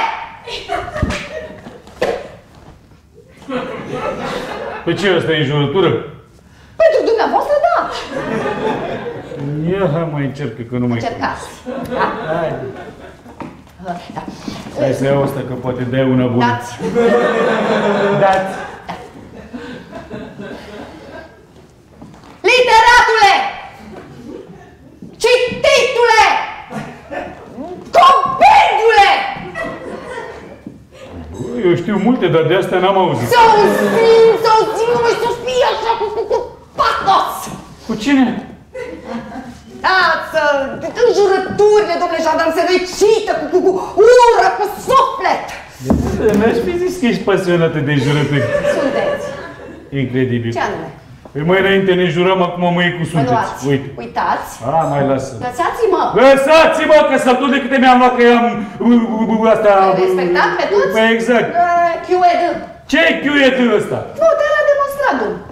Pe ce asta e înjurătură? Pentru dumneavoastră, da. Ia, hai mai încercă, că nu mai... Încercați. Hai. Da. Hai să iau asta, că poate dai una bună. Dați. Dați. Literatule! Cititule! Compendiule! Bă, Eu știu multe, dar de astea n-am auzit. Să auzim, să auzim, nu mai să fie așa cu, cu, cu patos! Cu cine? Da, să, înjurăturile, domnule jandar, se recită cu, cu, cu ură, cu suflet! Mi-aș fi zis că ești pasionată de jurături. Sunteți. Incredibil. Ce anume? Păi mai înainte ne juram, acum măi cu Mă sunteți. luați. Uite. Uitați. A, mai lasă. Lăsați-mă! Lăsați-mă că să de câte mi-am luat că am uh, uh, uh, asta... Respectat pe toți? Păi exact. Uh, QED. Ce QED ăsta? Nu, de la demonstradul.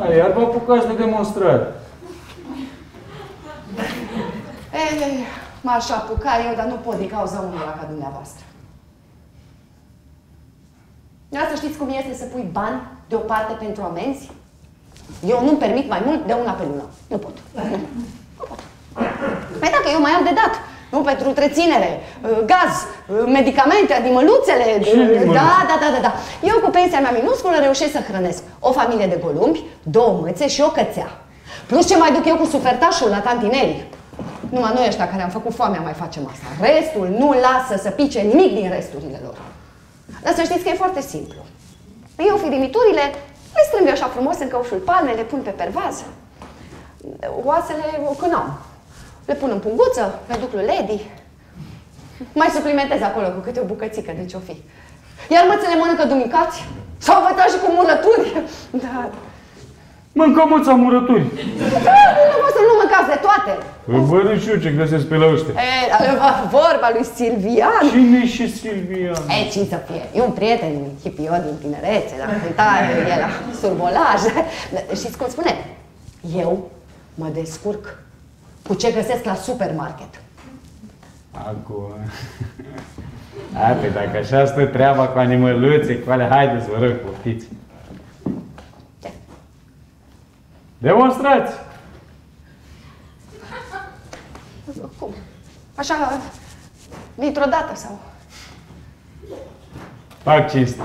A, iar vă apucați de demonstrat. Ei, m-aș apuca eu, dar nu pot din cauza unui ca dumneavoastră. Asta știți cum este să pui bani deoparte pentru amenzi? Eu nu-mi permit mai mult de una pe lună. Nu pot. Nu, nu pot. Păi dacă eu mai am de dat, nu pentru întreținere, uh, gaz, uh, medicamente, adimăluțele. Ce adimăluțe? Da, da, da, da, da. Eu cu pensia mea minusculă reușesc să hrănesc o familie de golumbi, două mâțe și o cățea. Plus ce mai duc eu cu sufertașul la tantineri. Numai noi ăștia care am făcut foamea mai facem asta. Restul nu lasă să pice nimic din resturile lor. Dar să știți că e foarte simplu. Eu firimiturile le strâng eu așa frumos în căușul palme, le pun pe pervaz. Oasele o cânam. Le pun în punguță, le duc lui Lady. Mai suplimentez acolo cu câte o bucățică de ce-o fi. Iar mățele mănâncă dumicați sau și cu murături. Da. Mâncăm măța murături. Da, dumneavoastră nu mâncați de toate. Bă, nu știu ce găsesc pe la ăștia. E, vorba lui Silvian. Cine și Silvia? E, ce să fie? E un prieten hipiot din tinerețe, dacă uita el la survolaj. Știți cum spune? Eu mă descurc cu ce găsesc la supermarket. Acum... Hai, pe dacă așa stă treaba cu animăluțe, cu alea, haideți, vă rog, poftiți. Ce? Demonstrați! Cum? Așa, dintr-o dată sau? Fac cinste.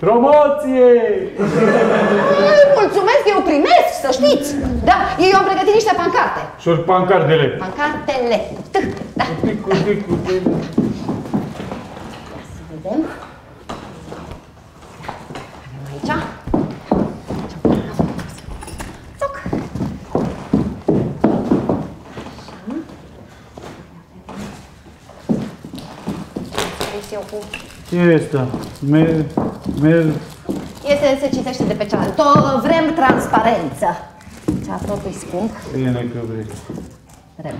Promoție! Ei, Mulțumesc, eu primesc, să știți. Da, eu am pregătit niște pancarte. Și ori pancardele. Pancartele. T, da. Ticu, ticu, ticu. Să vedem. Avem aici. Țoc. Așa. eu cu... Ce e asta? Mer... Mer... Este, se citește de pe cealaltă. Vrem transparență. Cea totul scump. Bine că vrei. Vrem.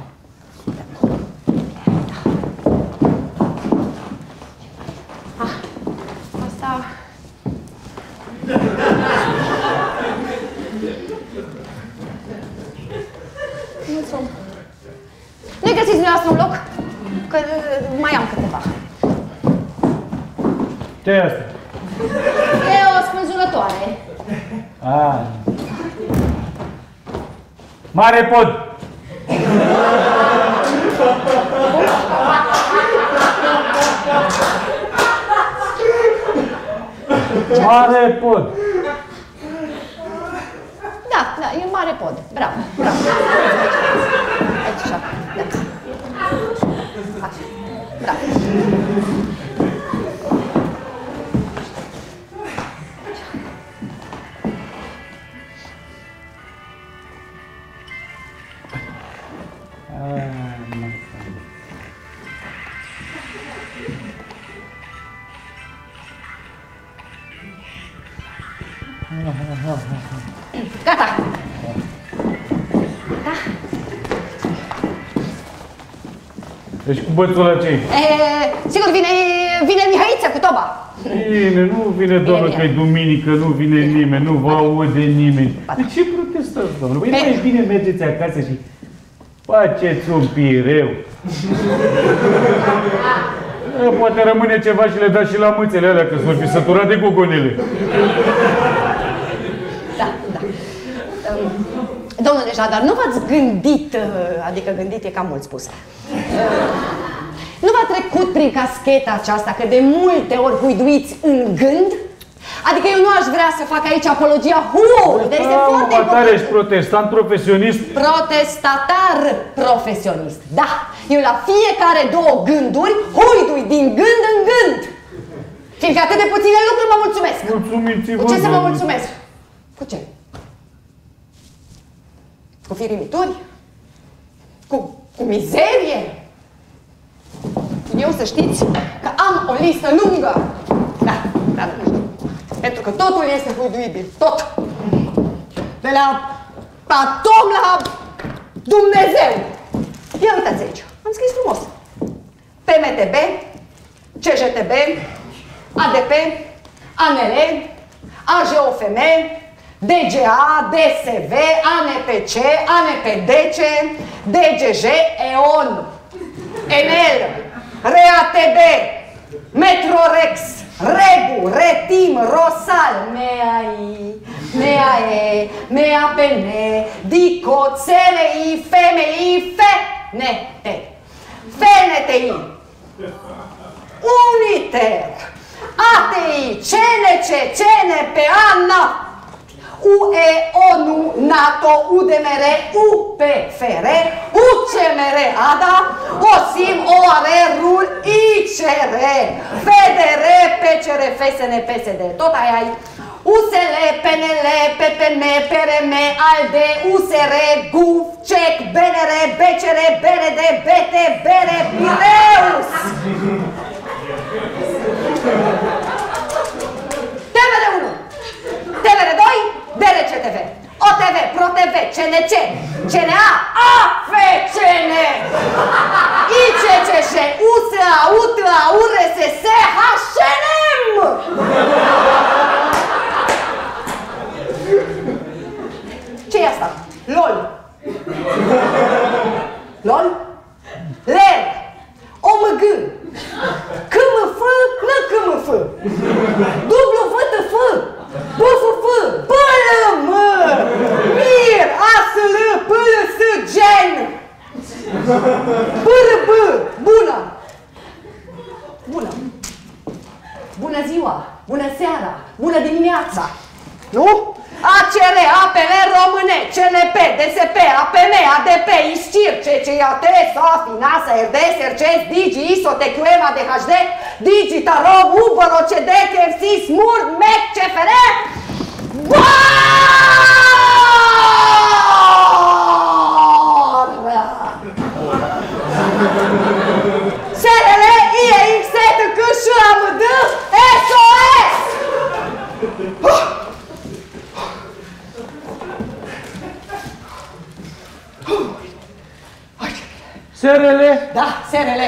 Ah, asta... Mulțumim. Nu-i găsiți dumneavoastră un loc? Că uh, mai am câteva. Ce e asta? E o spânzurătoare. Ah. Mare pod! Mare pod! Da, da, e un mare pod. Bravo, bravo. Aici, așa. Da. Așa. Bravo. Deci cu bățul ăla ce E, sigur, vine, vine Mihaiță cu toba. Bine, nu vine, doamnă, bine. că e duminică, nu vine nimeni, nu vă aude nimeni. De ce protestați, doamnă? Păi Pe- mai bine mergeți acasă și faceți un pireu. E, Poate rămâne ceva și le dați și la mâțele alea, că s-or fi săturat de gogonele. Da, da. Um, Domnule Jadar, nu v-ați gândit, uh, adică gândit e cam mult spus, Uh, nu v-a trecut prin cascheta aceasta că de multe ori huiduiți în gând? Adică eu nu aș vrea să fac aici apologia huului, dar este foarte Mă, tare important. ești protestant profesionist. Protestatar profesionist, da. Eu la fiecare două gânduri huidui din gând în gând. Fiindcă atât de puține lucruri mă mulțumesc. Mulțumiți-vă, Cu ce să vă doamnă. mulțumesc? Cu ce? Cu firimituri? Cu, cu mizerie? Eu să știți că am o listă lungă. Da, da, da. Pentru că totul este huiduibil. Tot. De la atom la Dumnezeu. Ia uitați aici. Am scris frumos. PMTB, CJTB, ADP, ANL, AJOFM, DGA, DSV, ANPC, ANPDC, DGJ, EON, ENEL, REATB, Metrorex, Rebu, Retim, Rosal, Meai, Meae, Meapene, Dico, Țelei, Femei, Fenete, Fenetei, Uniter, ATI, CNC, CNP, ANA, UE, ONU, NATO, UDMR, UPFR, UCMR, ADA, OSIM, OAR, RUL, ICR, FDR, PCR, FSN, PSD, tot aia ai. USL, PNL, PPM, PRM, ALDE, USR, GUF, CEC, BNR, BCR, BRD, BT, BR, Pireus! TVR1, TVR2, DRCTV, OTV, ProTV, CNC, CNA, AFCN, ICCS, USA, UTA, URSS, HNM! ce e asta? LOL. LOL? LER. OMG. CMF, NCMF. WVTF. BFF. PLM. MIR. ASL. PLS. GEN. BRB. Bună. Bună. Bună ziua. Bună seara. Bună dimineața. Nu? ACR, APL Române, CNP, DSP, APM, ADP, ISCIR, CCIAT, SAFI, NASA, RDS, RCS, Digi, ISO, TQM, ADHD, Digital, ROM, Uber, OCD, KFC, SMUR, MEC, CFR, BAR! SRL? Da, SRL.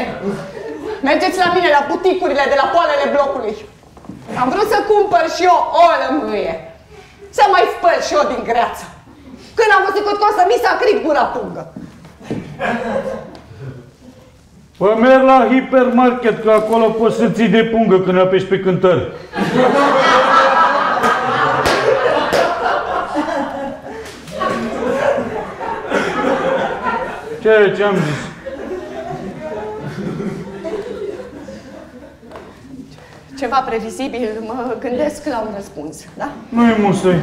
Mergeți la mine la buticurile de la poalele blocului. Am vrut să cumpăr și eu o lămâie. Să mai spăl și eu din greață. Când am văzut că o să mi s-a crit gura pungă. Păi merg la hipermarket, că acolo poți să ții de pungă când apeși pe cântări. Ce, ce am zis? Ceva previzibil, mă gândesc la un răspuns, da? Nu e musai.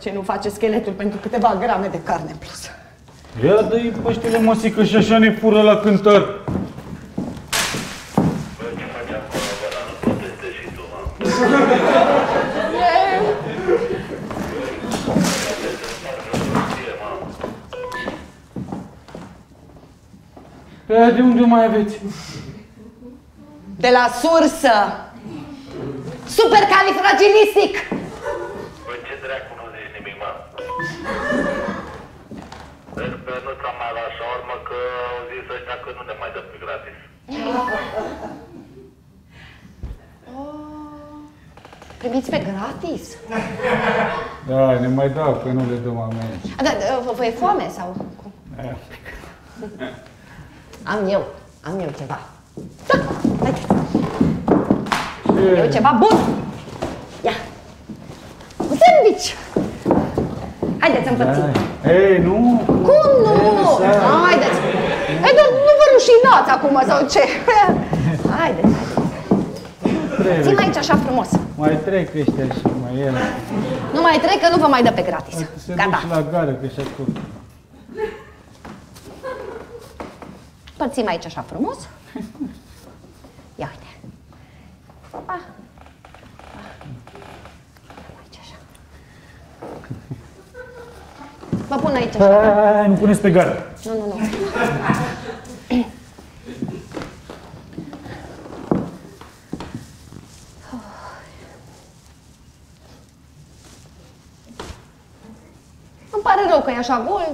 Ce nu face scheletul pentru câteva grame de carne în plus. Ia dă-i păștile măsică și așa ne fură la cântări. Bă, ce faci acolo, bă, dar nu protestezi și tu, mă. E... Fie, mă. Pe aia de unde mai aveți? De la sursă. Supercalifragilistic. Bă, ce dracu nu zici nimic, mă? Sper că nu ți-am mai la șaurmă, că au zis ăștia că nu ne mai dă pe gratis. Primiți pe gratis? Da, ne mai dau, că nu le dăm oamenii. A, Da, da, vă- vă e foame sau? cum? Am eu, am eu ceva. Da, haideți. Eu ceva bun. Ia. Un sandwich. Haideți să împărțim. Ei, nu! Cum nu? Haideți. Ei, dar nu vă rușinați acum sau ce? Haideți, haideți. Țin aici așa frumos. Mai trec ăștia și mai el. Nu mai trec că nu vă mai dă pe gratis. Se duc Gata. și la gară, că și acolo. Părțim aici așa frumos. Ia uite. Pa. Aici așa. Vă pun aici așa. Hai, nu puneți pe gară. Nu, nu, nu. Îmi pare rău că e așa gol.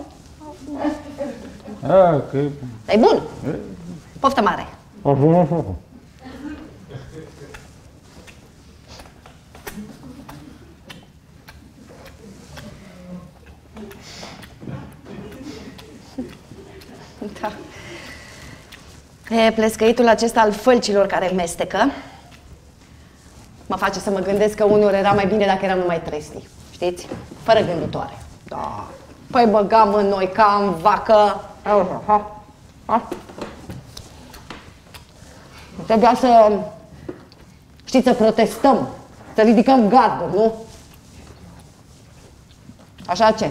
A, că... Dar e bun. Poftă mare. Da. E, plescăitul acesta al fălcilor care mestecă mă face să mă gândesc că unul era mai bine dacă eram numai trestii, știți? Fără gânditoare. Da. Păi băgam în noi ca în vacă. Ha, ha. Trebuia să, știți, să protestăm, să ridicăm gardul, nu? Așa ce?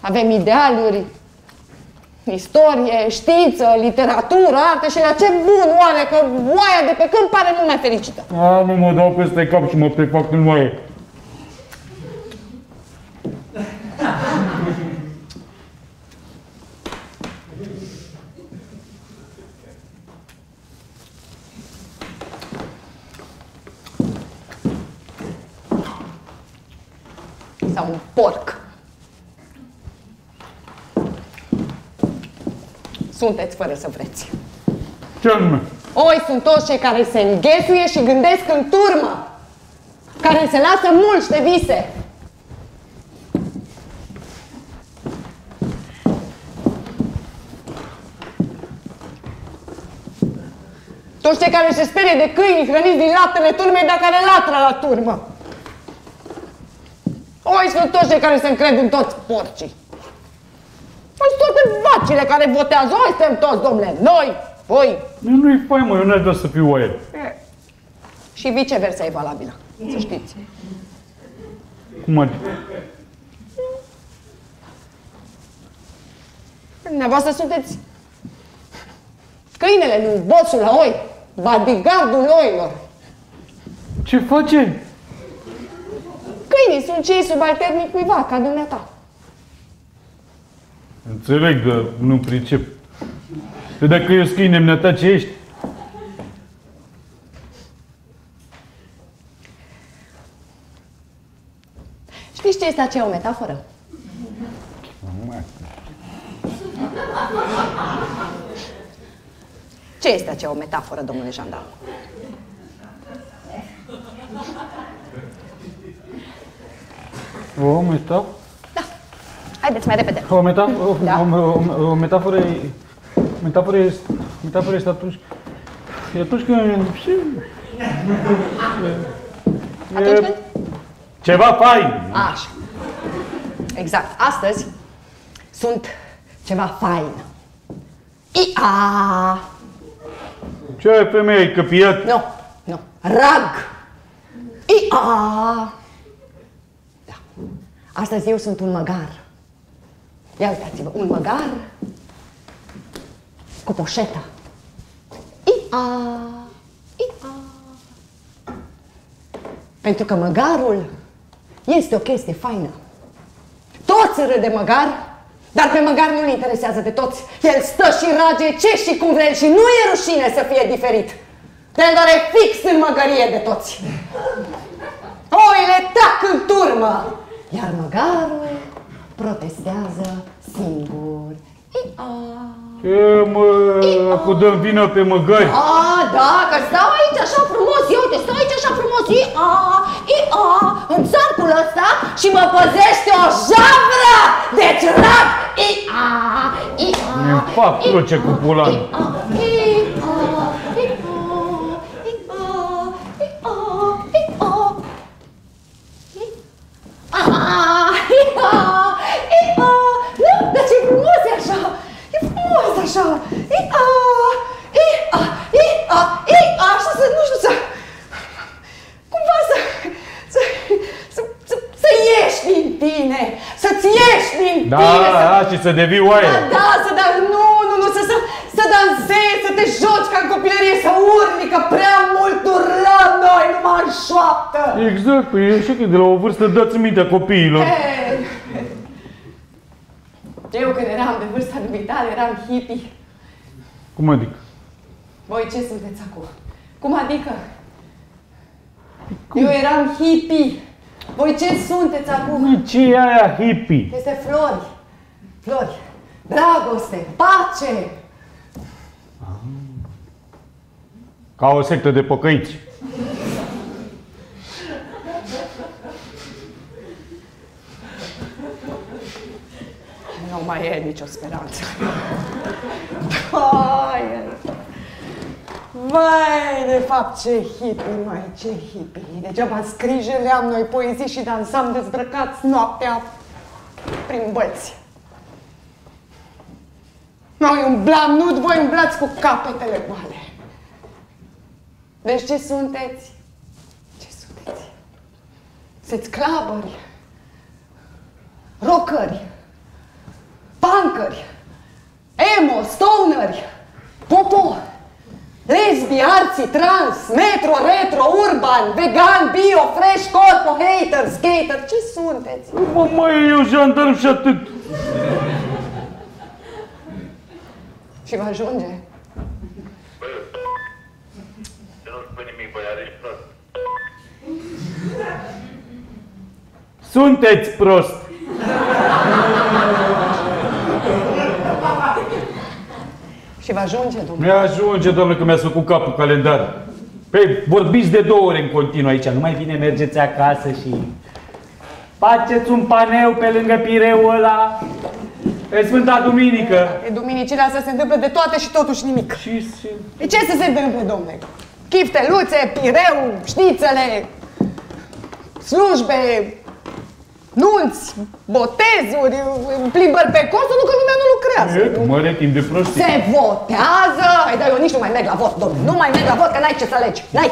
Avem idealuri, istorie, știință, literatură, artă și la ce bun oare că oaia de pe câmp pare mult mai fericită. A, nu mă dau peste cap și mă prefac în oaie. Sau un porc. Sunteți fără să vreți. Ce anume? Oi sunt toți cei care se înghesuie și gândesc în turmă, care se lasă mulți de vise. Toți cei care se sperie de câini hrăniți din laptele turmei, dar care latră la turmă. Oi sunt toți cei care se încred în toți porcii. Oi sunt toate vacile care votează. Oi suntem toți, domnule, noi, voi, Nu-i faimă, eu n-aș vrea să fiu oaie. Și viceversa e valabilă, să știți. Cum adică? Dumneavoastră sunteți câinele, nu bosul la oi, bodyguardul oilor. Ce face? Câinii sunt cei subalterni cuiva, ca dumneata. Înțeleg, dar nu pricep. Pe dacă eu scrii nemnata ce ești? Știți ce este aceea o metaforă? Ce este aceea o metaforă, domnule jandarm? O metaforă? Da. Haideți mai repede. O, meta- o, Da. o, o, o metaforă e... Metaforă este, metaforă este atunci... E atunci când... Atunci când? Ceva fain! Așa. Exact. Astăzi sunt ceva fain. Ia! Ce ai femeie, ai căpiat? Nu, nu. Rag! Ia! Da. Astăzi eu sunt un măgar. Ia uitați-vă, un măgar cu poșeta. Ia! Ia! Pentru că măgarul este o chestie faină. Toți râd de măgar, dar pe măgar nu-l interesează pe toți. El stă și rage ce și cum vrea el și nu e rușine să fie diferit. Te doare fix în măgărie de toți. Oile tac în turmă, iar măgarul protestează singur. Ia. Ce mă, cu dăm vină pe măgări? A, da, că stau aici așa frumos, eu uite, stau aici așa frumos, ia, ia, în țarcul ăsta și mă păzește o javră de ciurat, ia, ia, Mi-mi fac cruce cu pulan. Nu, dar ce frumos e așa! E frumos așa! Ia, ia, ia, ia, așa să, nu știu, să... Cumva să... să, să, să, să ieși din tine! Să-ți ieși din Da, tine! să- da, și să devii oaie. da, da, să da, nu, nu, nu, să, să, să dansezi, să te joci ca în copilărie, să urli, că prea mult urlăm noi numai în șoaptă. Exact, păi e și că de la o vârstă dați mintea copiilor. Hey. Eu când eram de vârsta dumitale, eram hippie. Cum adică? Voi ce sunteți acum? Cum adică? Eu eram hippie. Voi ce sunteți acum? Ce e aia hippie? Este flori. Flori. Dragoste. Pace. Ca o sectă de pocăiți. Nu mai e nicio speranță. Ai, ai. Vai, de fapt, ce hippie, mai, ce hippie. Degeaba scrijeleam noi poezii și dansam dezbrăcați noaptea prin bălți. Noi umblam nud, voi umblați cu capetele goale. Deci ce sunteți? Ce sunteți? Sunteți clabări, rockeri, punkeri, emo, stoneri, popo, lesbi, arții, trans, metro, retro, urban, vegan, bio, fresh, corpo, hater, skater, ce sunteți? Mă, mai eu jandarm și atât. Și vă ajunge? Bă, să nu spui nimic, băiat, ești prost. Sunteți prost. Și vă ajunge, domnule? Mi-ajunge, domnule, că mi-a făcut capul calendar. Păi, vorbiți de două ore în continuu aici. Nu mai bine mergeți acasă și... Faceți un paneu pe lângă pireul ăla. E Sfânta Duminică. E duminicile astea se întâmplă de toate și totuși nimic. Și se... De ce să se întâmple, domnule? Chifteluțe, pireu, șnițele, slujbe, nunți, botezuri, plimbări pe constul, nu că lumea nu lucrează. E, mare timp de prostie. Se votează! Hai, dar eu nici nu mai merg la vot, domnule. Nu mai merg la vot, că n-ai ce să alegi. N-ai.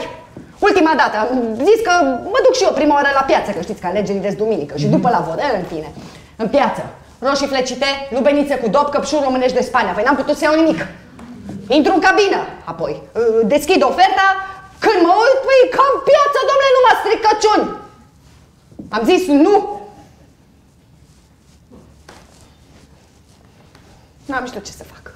Ultima dată am zis că mă duc și eu prima oară la piață, că știți că alegerile des duminică și după la vot, e, în fine. În piață. Roșii flecite, lubenițe cu dop, căpșuni românești de Spania. Păi n-am putut să iau nimic. Intru în cabină, apoi uh, deschid oferta, când mă uit, păi ca în piață, domnule, numai stricăciuni. Am zis nu. N-am știut ce să fac.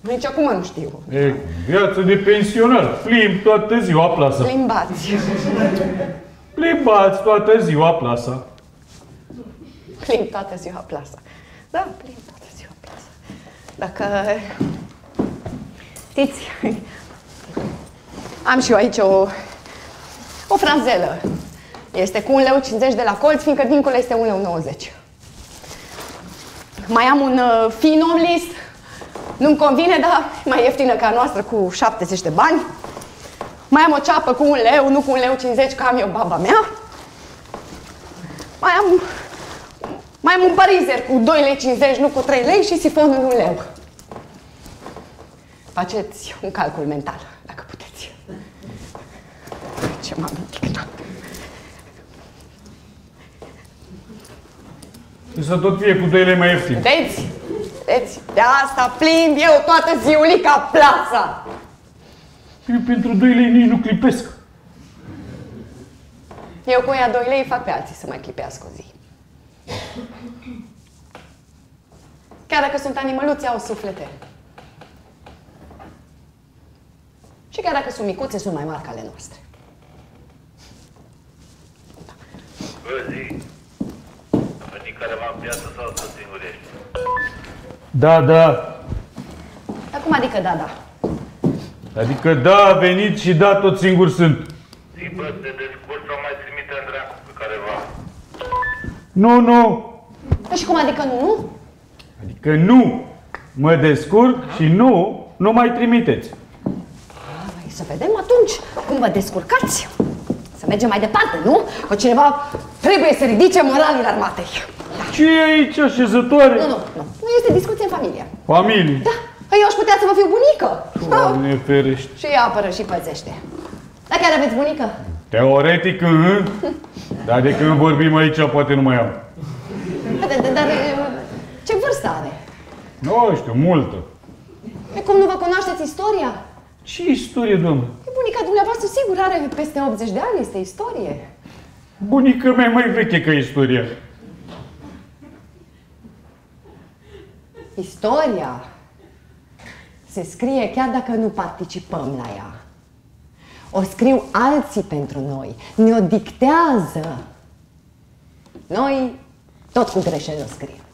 Nici acum nu știu. E viață de pensionar. Plimb toată ziua plasa. Plimbați. Plimbați toată ziua plasa. Plimb toată ziua plasa. Da, plimb toată ziua plasa. Dacă... Știți, am și eu aici o, o franzelă. Este cu 1,50 leu de la colț, fiindcă dincolo este 1,90 leu. Mai am un uh, finom list. Nu-mi convine, dar e mai ieftină ca a noastră cu 70 de bani. Mai am o ceapă cu un leu, nu cu un leu 50, ca am eu baba mea. Mai am, mai am un parizer cu 2 lei 50, nu cu 3 lei și sifonul 1 leu. Faceți un calcul mental, dacă puteți. Ce m-am indignat. Să tot fie cu 2 lei mai ieftin. Vedeți? Vedeți? De asta plimb eu toată ziulica plasa. Eu pentru 2 lei nici nu clipesc. Eu cu ea 2 lei fac pe alții să mai clipească o zi. Chiar dacă sunt animăluți, au suflete. Și chiar dacă sunt micuțe, sunt mai mari ca ale noastre. Bă, zi. A venit careva în piață sau să singur ești? Da, da. Dar cum adică da, da? Adică da, a venit și da, tot singur sunt. Zi, bă, te descurci sau mai trimite Andreea pe careva? Nu, nu. Dar și cum adică nu, nu? Adică nu mă descurc și nu, nu mai trimiteți. Păi să vedem atunci cum vă descurcați. Să mergem mai departe, nu? Că cineva trebuie să ridice moralul armatei. Ce e aici așezătoare? Nu, nu, nu. Nu este discuție în familie. Familie. Da, păi eu aș putea să vă fiu bunică. Doamne ferește. Și ea apără și păzește. Dar chiar aveți bunică? Teoretic, în, dar de când vorbim aici, poate nu mai am. Da, Dar, dar, dar ce vârstă are? Nu știu, multă. E cum nu vă cunoașteți istoria? Ce istorie, domnule? E bunica dumneavoastră sigur are peste 80 de ani, este istorie. Bunica mea e mai veche ca istoria. Istoria se scrie chiar dacă nu participăm la ea. O scriu alții pentru noi, ne-o dictează. Noi tot cu greșeli o scriem.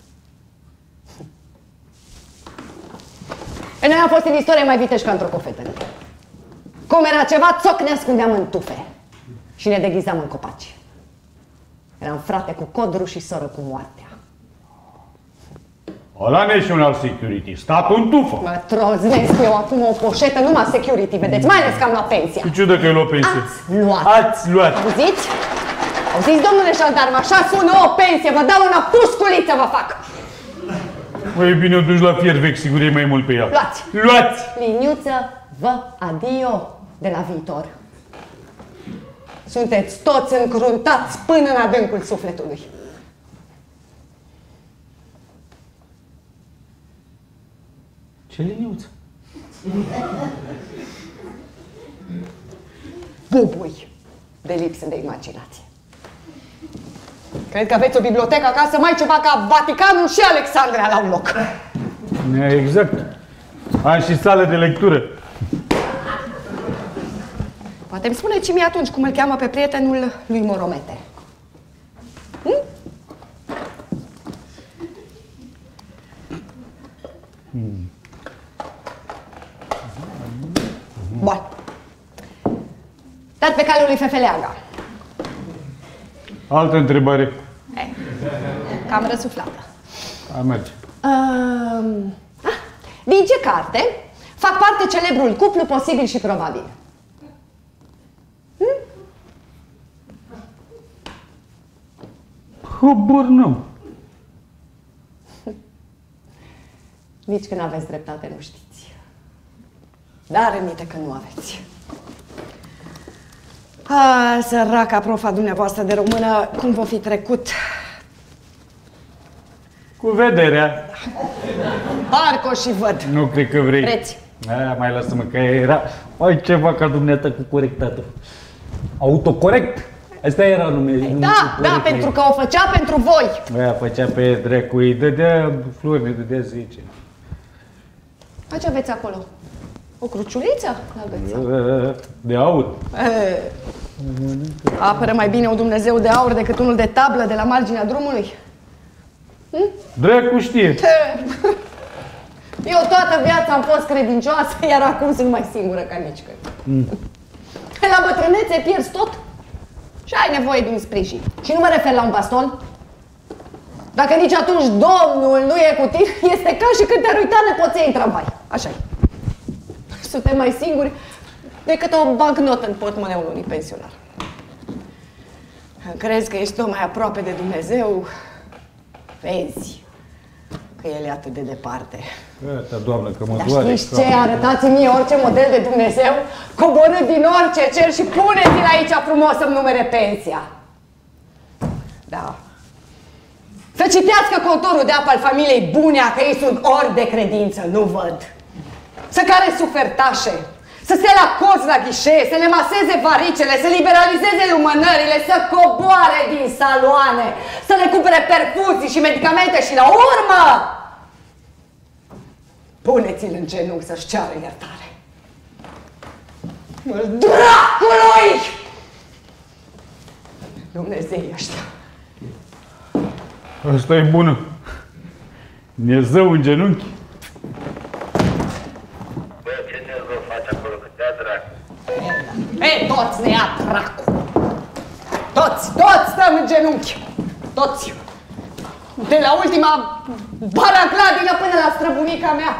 E noi am fost în istorie mai viteși ca într-o cofetărie. Cum era ceva, țoc ne ascundeam în tufe și ne deghizam în copaci. Eram frate cu codru și soră cu moartea. Ăla nu e și un alt security. Statul în tufă. Mă troznesc eu acum o poșetă numai security, vedeți? Mai ales că am luat pensia. Ce ciudă că e luat pensie. Ați luat. Ați luat. Auziți? Auziți, domnule jandarm, așa sună o pensie, vă dau una pușculiță, vă fac. Mai e bine o duci la fier vechi, sigur e mai mult pe ea. Luați. Luați! Liniuță, vă adio de la viitor. Sunteți toți încruntați până în adâncul sufletului. Ce liniuță? Bubui de lipsă de imaginație. Cred că aveți o bibliotecă acasă mai ceva ca Vaticanul și Alexandria la un loc. Exact. Am și sală de lectură. Poate îmi spuneți și mie atunci cum îl cheamă pe prietenul lui Moromete. Hm? Bun. Dat pe calul lui Fefeleaga. Altă întrebare. Cam răsuflată. A merge. Um, ah, din ce carte fac parte celebrul cuplu posibil și probabil? Habar n-am. Nici când aveți dreptate, nu știți. Dar aminte că nu aveți. A, săraca profa dumneavoastră de română, cum va fi trecut? Cu vederea. Parcă o și văd. Nu cred că vrei. Vreți? Aia, mai lasă-mă că era... Ai ceva ca dumneata cu corectată. Autocorect? Asta era numele. Da, da, pentru că o făcea pentru voi. Aia făcea pe dracu, îi dădea flori, ne dădea 10. A, ce aveți acolo? O cruciuliță? Aveți. De aur. E, Apără mai bine un Dumnezeu de aur decât unul de tablă de la marginea drumului? Dracu știe. Eu toată viața am fost credincioasă, iar acum sunt mai singură ca nici când. La bătrânețe pierzi tot și ai nevoie de un sprijin. Și nu mă refer la un baston. Dacă nici atunci Domnul nu e cu tine, este ca și când te-ar uita nepoței în tramvai. așa -i. Suntem mai singuri decât o bancnotă în portmoneul unui pensionar. Crezi că ești tot mai aproape de Dumnezeu? Vezi că El e atât de departe. Gata, doamnă, că mă Dar doare. știți ce? Arătați-mi orice model de Dumnezeu, coborât din orice cer și puneți-l aici frumos să-mi numere pensia. Da. Să citească contorul de apă al familiei Bunea, că ei sunt ori de credință, nu văd. Să care sufertașe, să se la coz la ghișee, să le maseze varicele, să liberalizeze lumânările, să coboare din saloane, să le cumpere perfuzii și medicamente și la urmă Puneți-l în genunchi să-și ceară iertare. Îl dracului! Dumnezei ăștia. Asta e bună. Dumnezeu în genunchi. Bă, ce te vă faci acolo, că te-a dracu? E, toți ne ia dracu. Toți, toți stăm în genunchi. Toți. De la ultima baragladină până la străbunica mea,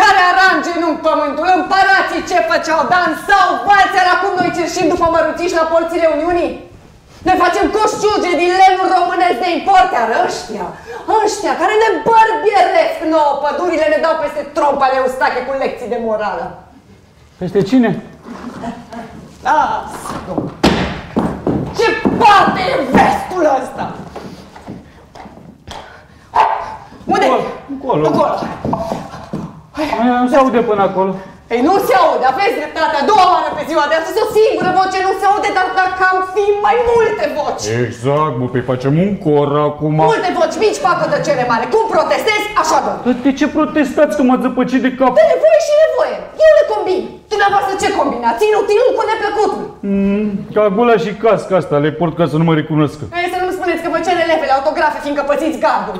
care ara în genunchi pământul, împărații ce făceau, dansau, valți, acum noi cerșim după măruțiși la porțile Uniunii. Ne facem coșciuge din lemnul românesc de import, iar ăștia, ăștia care ne bărbieresc nouă pădurile, ne dau peste trompale Eustache cu lecții de morală. Peste cine? Lasă, domnule. Ce parte e vestul ăsta? Unde? Încolo. Acolo. Aia nu se aude până acolo. Ei, nu se aude, aveți dreptate, a doua oară pe ziua de astăzi, o singură voce nu se aude, dar dacă am fi mai multe voci. Exact, bă, păi facem un cor acum. Multe voci mici fac o tăcere mare. Cum protestezi, așa dă. Dar de ce protestați că m-ați zăpăcit de cap? De nevoie și nevoie. Eu le combin. Dumneavoastră ce combinați? Inutilul cu neplăcutul. Mm, ca gula și casca asta, le port ca să nu mă recunoscă. Ei, să nu-mi spuneți că vă cer elevele autografe, fiindcă pățiți gardul.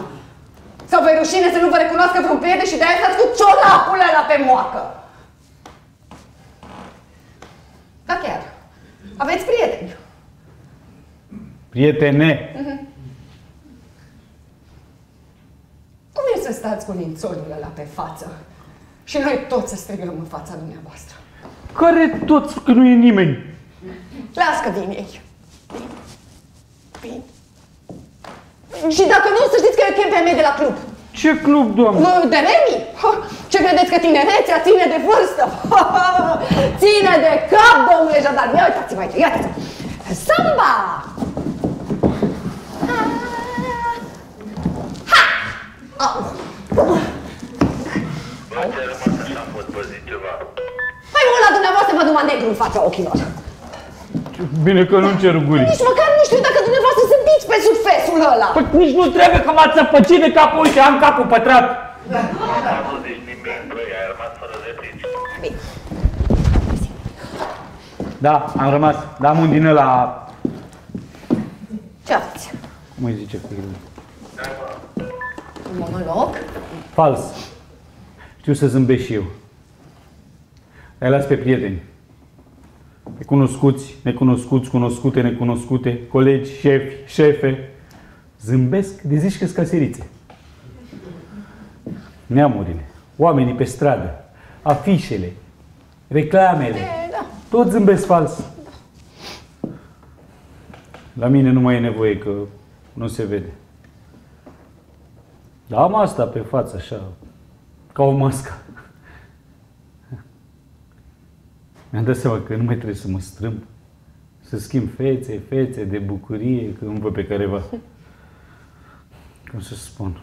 Sau vă rușine să nu vă recunoască vreun prieten și de-aia stați cu ciorapul ăla pe moacă. Da, chiar. Aveți prieteni. Prietene, Cum e să să stați cu lințolul ăla pe față. Și noi toți să strigăm în fața dumneavoastră. Care toți, că nu e nimeni. Las că vin ei. Vin. Vin. Și dacă nu, să știți că eu chem pe mei de la club. Ce club, doamne? Mă, De Remi? Ha, Ce credeți că tinerețea ține de vârstă? Ha, ha, Ține de cap, domnule jandar. Ia uitați-vă aici, ia uitați Samba! Ha! Au. Bă, ce-a rămas așa în pot păzi ceva? Hai mă, la dumneavoastră vă numai negru în fața ochilor. Bine că nu-mi cer guri. Nici măcar nu știu dacă dumneavoastră sunteți pe sub fesul ăla. Păi nici nu trebuie că m-ați săpăcit de capul, uite, am capul pătrat. Nu zici nimic, băi, ai rămas fără replici. Bine. Da, am rămas. Da, am un din ăla... Ce aveți? Cum îi zice fiul? Un monolog? Fals. Știu să zâmbesc și eu. Ai las pe prieteni. Pe cunoscuți, necunoscuți, cunoscute, necunoscute, colegi, șefi, șefe. Zâmbesc de zici că scăserițe. Neamurile, oamenii pe stradă, afișele, reclamele, E, da. tot zâmbesc fals. La mine nu mai e nevoie că nu se vede. Dar am asta pe față, așa, ca o mască. Mi-am dat seama că nu mai trebuie să mă strâmb, să schimb fețe, fețe de bucurie când îmi văd pe careva. Cum să spun?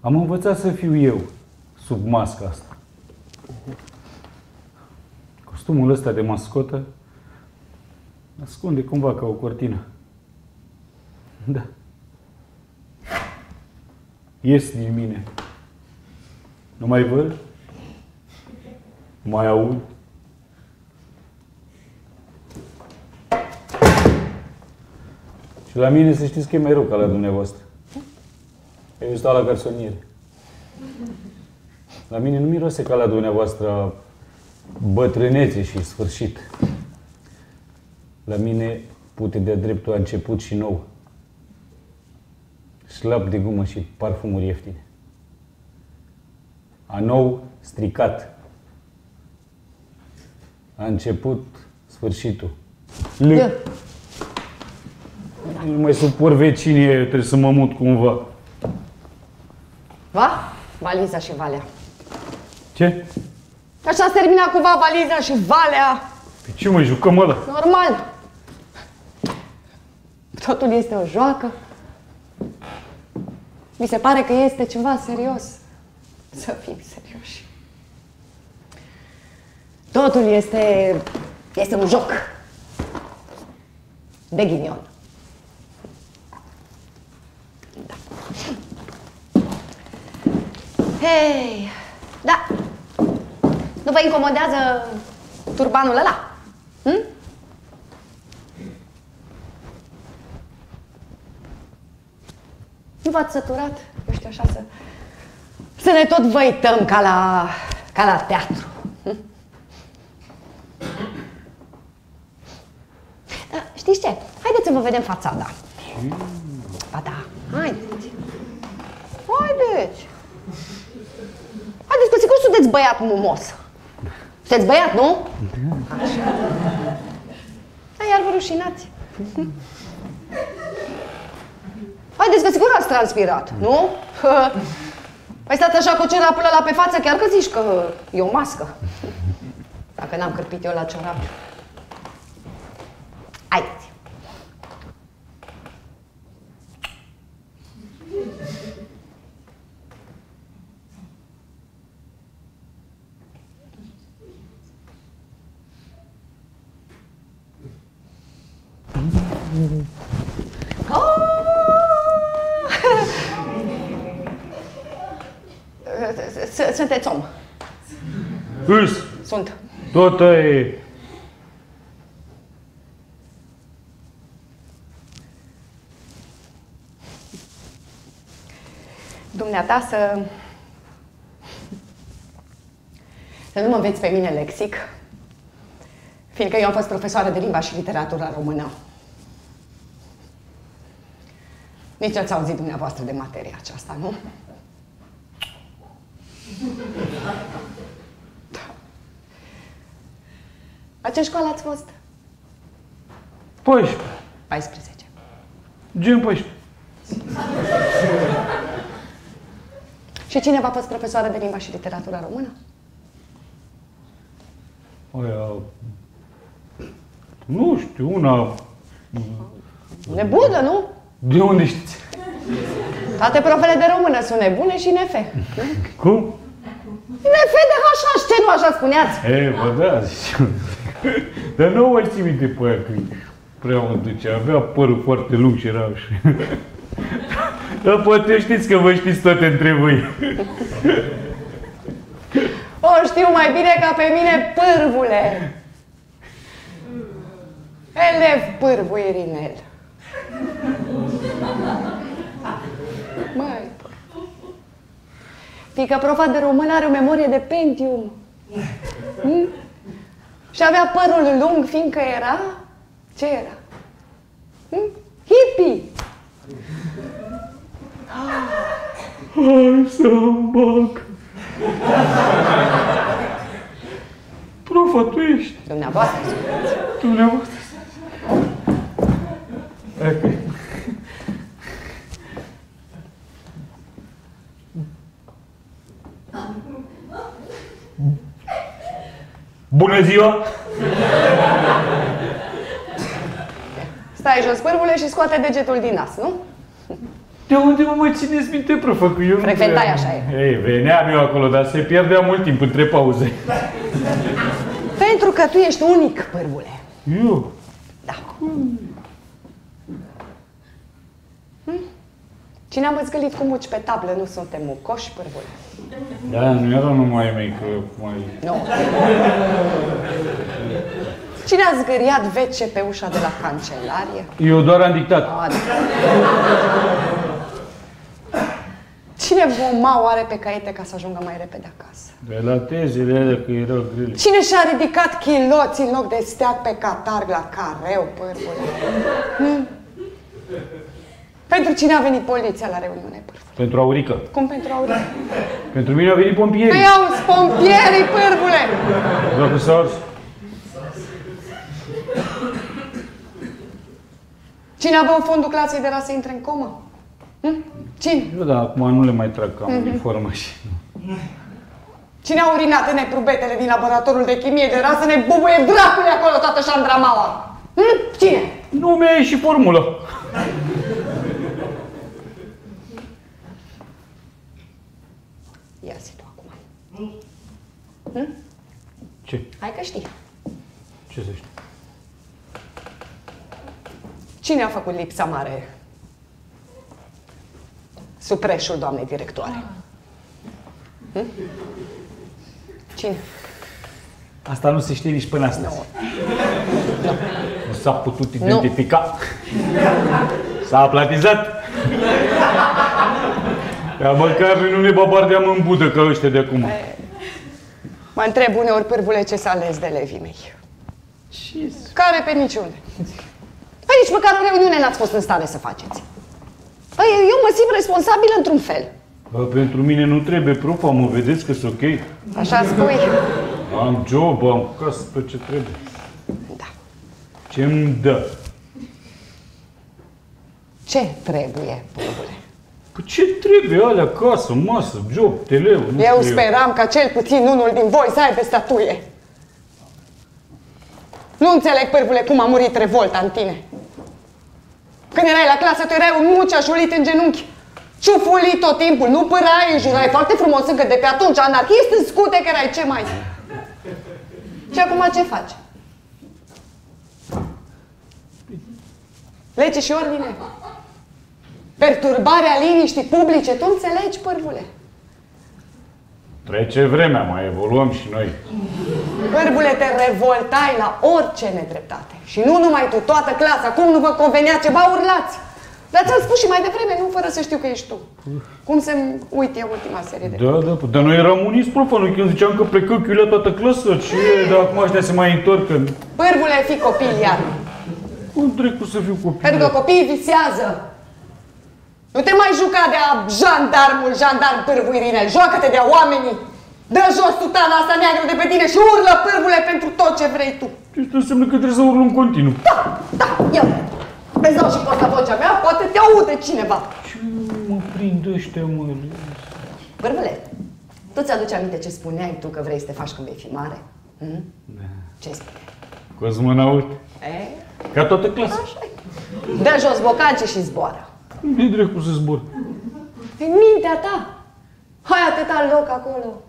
Am învățat să fiu eu sub masca asta. Costumul ăsta de mascotă ascunde cumva ca o cortină. Da. Ies din mine. Nu mai văd, nu mai aud. Și la mine să știți că e mai rău ca la dumneavoastră. Eu stau la garsoniere. La mine nu miroase ca la dumneavoastră bătrânețe și sfârșit. La mine pute de dreptul a început și nou. Slab de gumă și parfumuri ieftine. A nou, stricat. A început sfârșitul. L. Da. Nu mai suport vecinii, eu trebuie să mă mut cumva. Va? Valiza și Valea. Ce? Așa ați terminat cumva valiza și Valea. Pe ce mă jucăm ăla? Normal. Totul este o joacă. Mi se pare că este ceva serios. Să fim serioși. Totul este, este un joc. De ghinion. Da. Hei, da. Nu vă incomodează turbanul ăla? Hm? Nu v-ați săturat? Eu știu așa să... Să ne tot văităm ca la, ca la teatru. Hm? Da, știți ce? Haideți să vă vedem fațada. Ba da, haideți. Haideți. Haideți, cu sigur sunteți băiat mumos. Sunteți băiat, nu? Așa. Da, iar vă rușinați. Haideți că sigur ați transpirat, nu? Păi stați așa cu ciorapul ăla pe față, chiar că zici că e o mască. Dacă n-am cârpit eu la ciorap. Haideți. S- Sunteți om. Îs, Sunt. Tot e... Dumneata să... Să nu mă înveți pe mine lexic, fiindcă eu am fost profesoară de limba și literatura română. Nici ați auzit dumneavoastră de materia aceasta, nu? Da. La ce școală ați fost? 14. 14. Gen 14. Și cine v-a fost profesoară de limba și literatură română? Aia... Nu știu, una... Nebună, nu? De unde știți? Toate profele de română sunt nebune și nefe. Cum? Nefe de H, ce nu așa spuneați? E, bă, da, zice. Dar nu mai ții minte pe aia, că prea mă duce. Avea părul foarte lung și era așa. Dar poate știți că vă știți toate între voi. O știu mai bine ca pe mine pârvule. Elev pârvu Irinel. Mai. Fică profa de română are o memorie de Pentium. Hmm? Și avea părul lung, fiindcă era... Ce era? Hmm? Hippie! Hai să-mi bag. Profa, tu ești. Dumneavoastră. Dumneavoastră. Ok. Bună ziua! Stai jos, pârvule, și scoate degetul din nas, nu? De unde mă mai țineți minte, profă? Că eu nu Frecventai, prea- așa e. Ei, veneam eu acolo, dar se pierdea mult timp între pauze. Pentru că tu ești unic, pârvule. Eu? Da. Hmm? Cine am zgâlit cu muci pe tablă, nu suntem mucoși, pârvule. Da, nu era numai mei, că mai... Nu. Cine a zgâriat vece pe ușa de la cancelarie? Eu doar am dictat. A, da. Cine voma oare pe caiete ca să ajungă mai repede acasă? De la tezele alea că erau grele. Cine și-a ridicat chiloți în loc de steag pe catarg la careu, pârvule? Hmm? Pentru cine a venit poliția la reuniune, pârvule? Pentru Aurică. Cum pentru Aurea? Pentru mine au venit pompierii. Păi auzi, pompierii, pârvule! Dacă s-a ars. Cine a băut fondul clasei de la să intre în comă? Hm? Cine? Eu da, acum nu le mai trag cam uniformă și... Cine a urinat în eprubetele din laboratorul de chimie de rasă ne bubuie dracului acolo toată șandramaua? Hm? Cine? Nu mi-a ieșit formulă. Ia zi tu acum. Ce? Hai că știi. Ce să știu? Cine a făcut lipsa mare? Supreșul doamnei directoare. Hm? Cine? Asta nu se știe nici până astăzi. Nu. Nu s-a putut identifica. S-a aplatizat. Dar măcar noi nu ne babardeam în budă ca ăștia de acum. Mă întreb uneori pârvule ce s-a ales de levii mei. Care pe niciunde. Păi nici măcar o reuniune n-ați fost în stare să faceți. Păi eu mă simt responsabil într-un fel. Bă, pentru mine nu trebuie profa, mă vedeți că sunt ok? Așa spui? Am job, am casă, tot ce trebuie. Da. Ce-mi dă? Ce trebuie, pârvule? Păi ce trebuie alea, casă, masă, job, teleu, nu Eu știu speram ca cel puțin unul din voi să aibă statuie. Nu înțeleg, pârvule, cum a murit revolta în tine. Când erai la clasă, tu erai un mucea șulit în genunchi. Ciufulit tot timpul, nu părai, înjurai foarte frumos încă de pe atunci, anarhist în scute, că erai ce mai. Și acum ce faci? Lege și ordine. Perturbarea liniștii publice, tu înțelegi, pârvule? Trece vremea, mai evoluăm și noi. Pârbule, te revoltai la orice nedreptate. Și nu numai tu, toată clasa. Cum nu vă convenea ceva, urlați. Dar ți-am spus și mai devreme, nu fără să știu că ești tu. Cum să-mi uit eu ultima serie de... Da, da, dar noi eram uniți, profa, noi când ziceam că plecă chiulea toată clasa, ce e, dar acum ăștia se mai întorc. că- Pârbule, fii copil iar. Cum dracu să fiu copil? Pentru că copiii visează. Nu te mai juca de a jandarmul, jandarm pârvu Irinel. Joacă-te de a oamenii. Dă jos tutana asta neagră de pe tine și urlă pârvule pentru tot ce vrei tu. Asta înseamnă că trebuie să urlu în continuu. Da, da, ia Îți dau și poți la vocea mea, poate te aude cineva. Ce mă prind ăștia, mă? Pârvule, tu ți-aduci aminte ce spuneai tu că vrei să te faci când vei fi mare? Hmm? Da. Ce spuneai? Cosmonaut. E? Ca toată clasa. Așa e. Dă jos bocanci și zboară. Nu dracu să zbor. În mintea ta. Hai atâta loc acolo.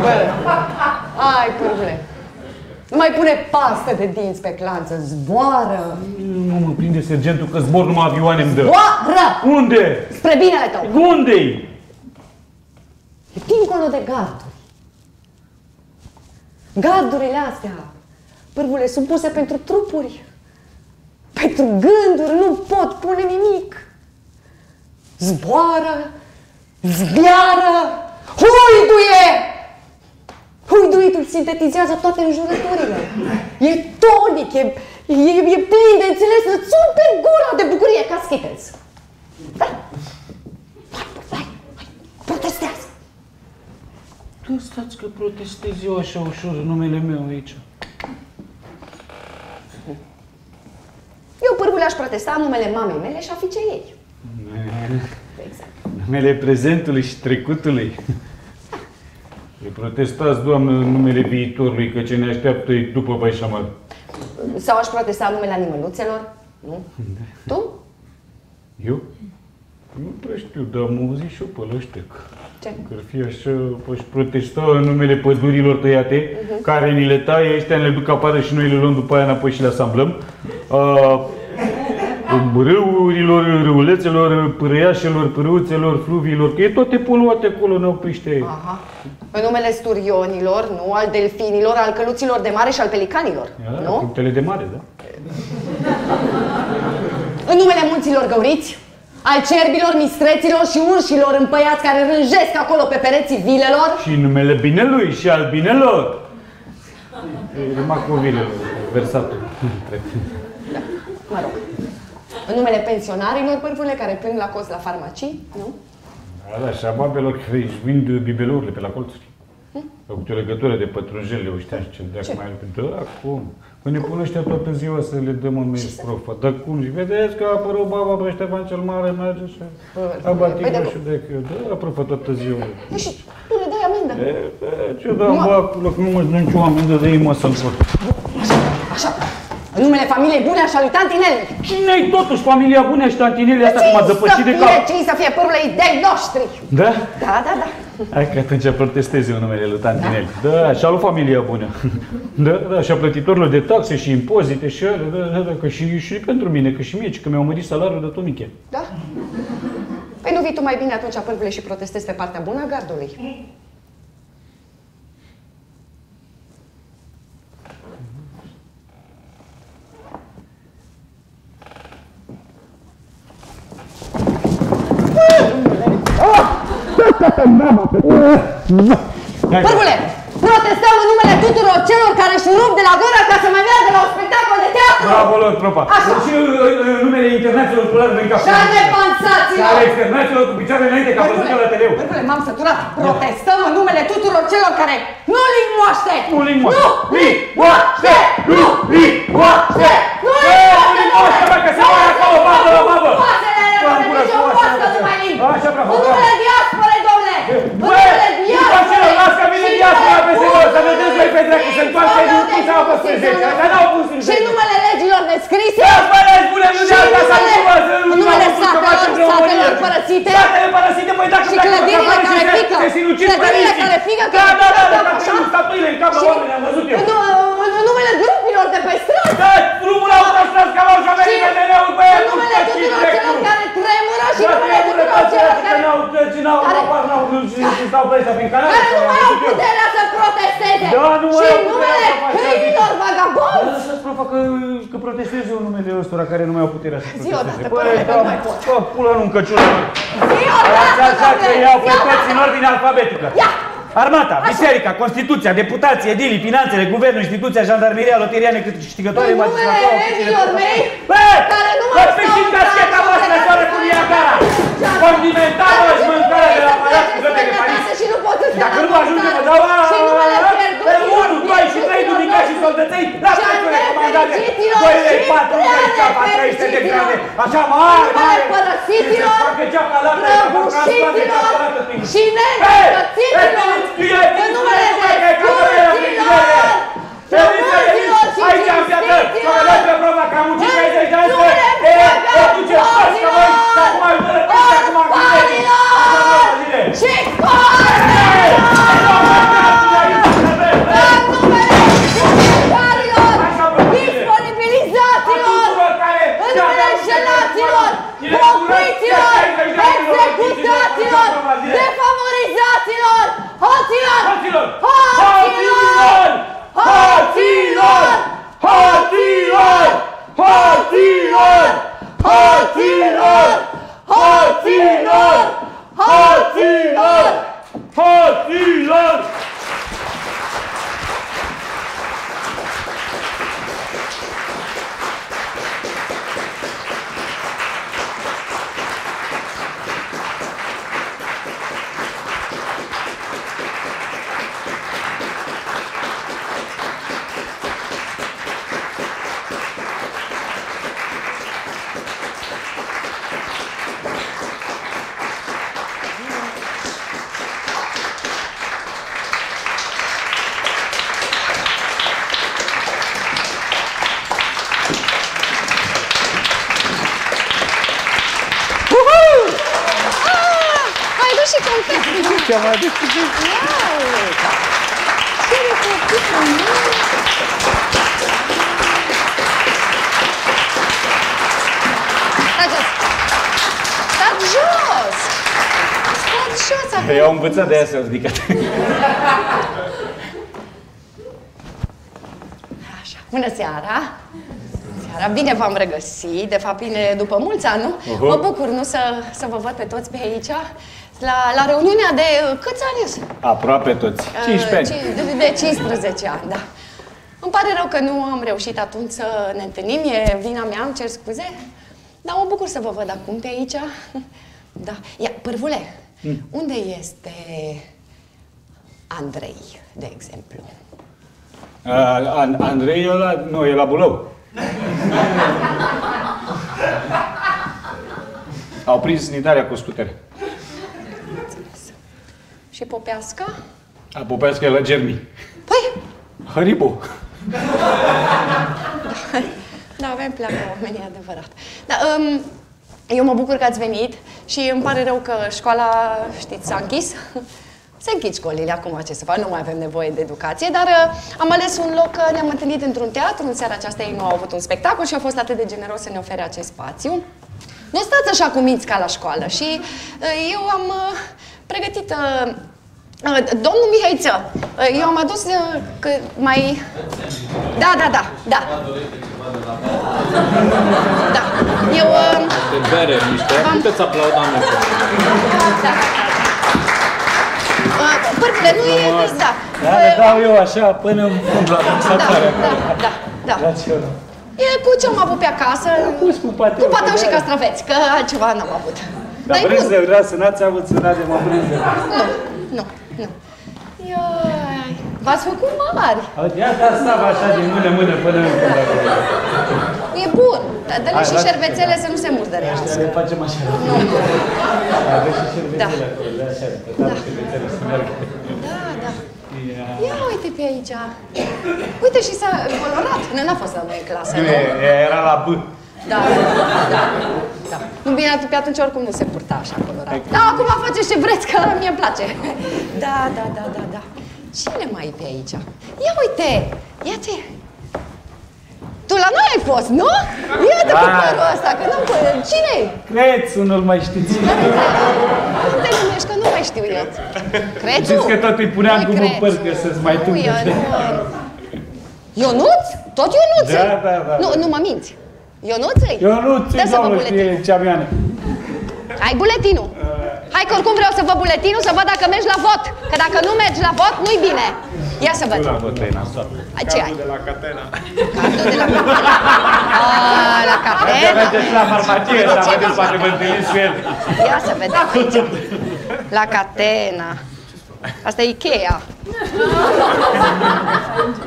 Bă, hai, pârvule. Nu mai pune pastă de dinți pe clanță, zboară. Nu mă prinde sergentul că zbor numai avioane îmi dă. Zboară! Unde? Spre binele tău. Unde-i? E dincolo de garduri. Gardurile astea, pârvule, sunt puse pentru trupuri. Pentru gânduri nu pot pune nimic. Zboară, zbiară, huiduie! Huiduitul sintetizează toate înjurăturile. E tonic, e, e, e plin de înțeles, îți umpe gura de bucurie ca Skittles. Da. Hai, hai, hai, protestează. Tu stați că protestez eu așa ușor în numele meu aici. Eu, pârgule, aș protesta în numele mamei mele și a fiicei ei. Exact. Numele prezentului și trecutului. Le protestați, Doamnă, în numele viitorului, că ce ne așteaptă e după Baișamal. Sau aș protesta în numele animăluțelor? Nu? Tu? Eu? Nu prea știu, dar am auzit și eu pe la ăștia că Ce? că ar fi așa, aș protesta în numele pădurilor tăiate, care ni le taie, ăștia ne le duc afară și noi le luăm după aia înapoi și le asamblăm. Uh, râurilor, râulețelor, pârâiașelor, pârâuțelor, fluviilor, că e toate poluate acolo, ne opriște. Aha. În numele sturionilor, nu? Al delfinilor, al căluților de mare și al pelicanilor. Da, Nu? Punctele de mare, da? În numele munților găuriți, al cerbilor, mistreților și urșilor împăiați care rânjesc acolo pe pereții vilelor. Și în numele binelui și al binelor. E Macovilelor, versatul. Mă rog. În numele pensionarilor, pârvurile care plâng la cost la farmacii, nu? Da, da, și a babelor care își vind bibelourile pe la colțuri. Au câte o legătură de pătrunjel, eu știam și ce de acum mai pentru Da, cum? Că ne pun ăștia toată ziua să le dăm în mail profa. Dar cum? Și vedeți că a apărut baba pe Ștefan cel Mare, merge și a Păi, batit de- și de că da, profa toată ziua. Păi și tu le dai amendă. E, e, Ce da, bă, acolo, că nu mă zic nicio amendă de ei, mă, să-mi fac. Așa. În numele familiei bune așa lui Tantinelli. Cine-i totuși familia bună și tantinele asta cum a zăpăcit de să fie, cap? cine să fie pârvule idei noștri. Da? Da, da, da. Hai că atunci protestez eu numele lui Tantinelli. Da, și-a luat familia bună. Da, da, și a plătitorilor de taxe și impozite și ale, da, da, da, că și, și pentru mine, că și mie, ci că mi-au mărit salariul de tomiche. Da? Păi nu vii tu mai bine atunci, pârvule, și protestezi pe partea bună a gardului. Pârvule, protestăm în numele tuturor celor care își rup de la gură ca să mai meargă la un spectacol de teatru! Bravo, lor, tropa! Așa. Și uh, uh, numele internațional cu în cap. Și al nepansaților! Care internațional cu picioarele înainte, ca văzut la teleu. Pârvule, m-am săturat. Protestăm în numele tuturor celor care nu li moaște! Nu li moaște! Nu li moaște! Nu li moaște! Nu Bă, li nu li moaște, bă, că se moare acolo, babă la babă! Moasele Bă, în gură, nici o moaște, moască moaște. nu mai limp! Așa, bravo, În bravo. numele diaspore, domnule! În Bă, numele nu faci rău, las că vine și diaspora numele peste noi, să bunului vedeți voi pe dracu, să întoarce și din cum s-au fost numele prezente. Dar n-au pus în Și prezente. numele legilor nescrise Ia-ți bă, le spune, nu și de asta să numele- nu vă să nu numele vă spun că facem satelor- România. satelor părăsite. Satele părăsite, păi dacă Și pleacă clădirile pe care se- pică. Se sinucid Clădirile părinții. care pică, Da, care da, da, pică, da, că așa. sunt statuile în cap la Și- oameni, am văzut eu. în, în, în numele grupilor de pe stradă Da, drumul la autostradă, că l-au și și americă de ne-au băiat în numele tuturor celor care tremură și în Da, numele trebuie tuturor celor că care, n-au căci, n-au care- apar, n-au și și stau pe ăștia prin canal. care nu mai au puterea să protesteze Da, nu mai și au în puterea numele să facă așa. câinilor vagabonzi. Lăsați profa că, că protestez eu numele ăstora care nu mai au puterea să Zi odată, protesteze. părere, că nu mai pot. Bă, pula nu în căciulă. Zi odată, Așa, așa că domnule, iau zi pe odată. toți în ordine alfabetică. Ia! Armata, biserica, Constituția, deputații, edilii, finanțele, guvernul, instituția, jandarmeria, loteria, necâștigătoare, În numele magistratura, evilor mei, Bă! care nu Bă, mai pe stau și în cascheta casă, voastră, să soară se cu ducă Niagara! să- Condimentară și mâncare de la Palat cu găte de Paris! și nu pot să Dacă nu ajunge, mă dau la... Și numele Pe 1, 2 și 3 dumica și soldăței, la Și prețul ale recomandate! fericiților 2 lei, și 40 ceapa, prea 300 de fericitilor. grade! Așa mare, Numele mare! părăsiților, Și se facă ceapa la prețul, prăbușiților și Hei! nenăpățiților, în numele de curților, frumuților și Aici am piață! Să cinstiților, vă dați pe proba că am muncit 60 de ani în să numele e, o duceți toți că voi, și acum ai văzut, și acum am orfanilor și în numele judecătorilor, disponibilizaților, în numele înșelaților, popriților, executaților, defavorizaților, hoților, Hoților! hoților, hoților, Hoților! Hoților! Hoților! Hoților! Hoților! Hoților! Ai dus și confeti. Ce-am adus? Wow! Ce recopii frumos! Stați jos! Stați jos! Stați jos acum! Eu am învățat de aia să ridicat. Așa, bună seara! Seara, bine v-am regăsit, de fapt bine după mulți ani, nu? Uhu. Mă bucur, nu, să, să vă văd pe toți pe aici, la, la reuniunea de uh, câți ani sunt? Aproape toți. 15 ani. Uh, ci- De, de 15 ani, da. Îmi pare rău că nu am reușit atunci să ne întâlnim, e vina mea, îmi cer scuze. Dar mă bucur să vă văd acum pe aici. Da. Ia, pârvule, unde este Andrei, de exemplu? Uh, An- Andrei e la... Nu, e la Bulău. Au prins în Italia cu scutere. Și Popeasca? A Popească e la Germi. Păi, Haribo. da, avem pleacă oamenii, adevărat. Da, um, eu mă bucur că ați venit și îmi pare rău că școala, știți, s-a închis. Se închid școlile acum, ce să fac, nu mai avem nevoie de educație, dar uh, am ales un loc, uh, ne-am întâlnit într-un teatru, în seara aceasta ei nu au avut un spectacol și a fost atât de generos să ne ofere acest spațiu. Nu stați așa cu minți ca la școală și uh, eu am uh, pregătit... Uh, uh, domnul Mihaiță, uh, eu am adus uh, că mai... Da, da, da, da. Da. Eu... Uh, De bere, niște. V-am- Puteți aplauda mult. da. Uh, Pârpile, nu e... Da. Da, le dau eu așa până în fund la Da, fixatoare. da, da, da. Dați eu. E cu ce am avut pe acasă. pus cu pateu, Cu pateu pe și care- castraveți, că altceva n-am avut. Dar e brânză, bun. vreau să n-ați avut să n-avem o brânză. Nu, nu, nu. Iai, v-ați făcut mari. Ia da stava așa din mână în mână până în fund acolo. E bun. Dar dă-le Hai, și lasă. șervețele să nu se murdărească. Să le facem așa. Nu, nu. Aveți și șervețele Da. acolo, da, așa, pe tabă șervețele să meargă. Da, da. Ia. Ia uite pe aici. Uite și s-a colorat. Nu, n-a fost la noi în clasă, Nu, nu? e- e- era la B. Da, da, da. Nu bine, atunci- pe atunci oricum nu se purta așa colorat. Da, acum faceți ce vreți, că mie îmi place. Da, da, da, da, da. Cine mai e pe aici? Ia uite! Ia-te! Tu la noi ai fost, nu? Ia-te cu Da. părul ăsta, că nu cine Creț, nu-l mai știți. Cum te numești, că nu mai știu eu. Crețu? Știți că tot îi puneam Nu-i gumă în Crețu. păr ca să-ți mai Nu, tungă. eu nu... Ionuț? Tot Ionuț? Da, da, da. Nu, nu mă minți. Ionuț? Eu nu Dă ți să vă doamnă, buletin. știe cea mea. Hai buletinul. Hai Hai că oricum vreau să văd buletinul, să văd dacă mergi la vot. Că dacă nu mergi la vot, nu-i bine. Ia să văd. Ai, Ce ai? de la Catena. Cardul de la Catena. Ah, la Catena. Mergeți la farmacie să vedeți, poate vă întâlniți cu el. Ia să vedem aici. La Catena. Asta e Ikea.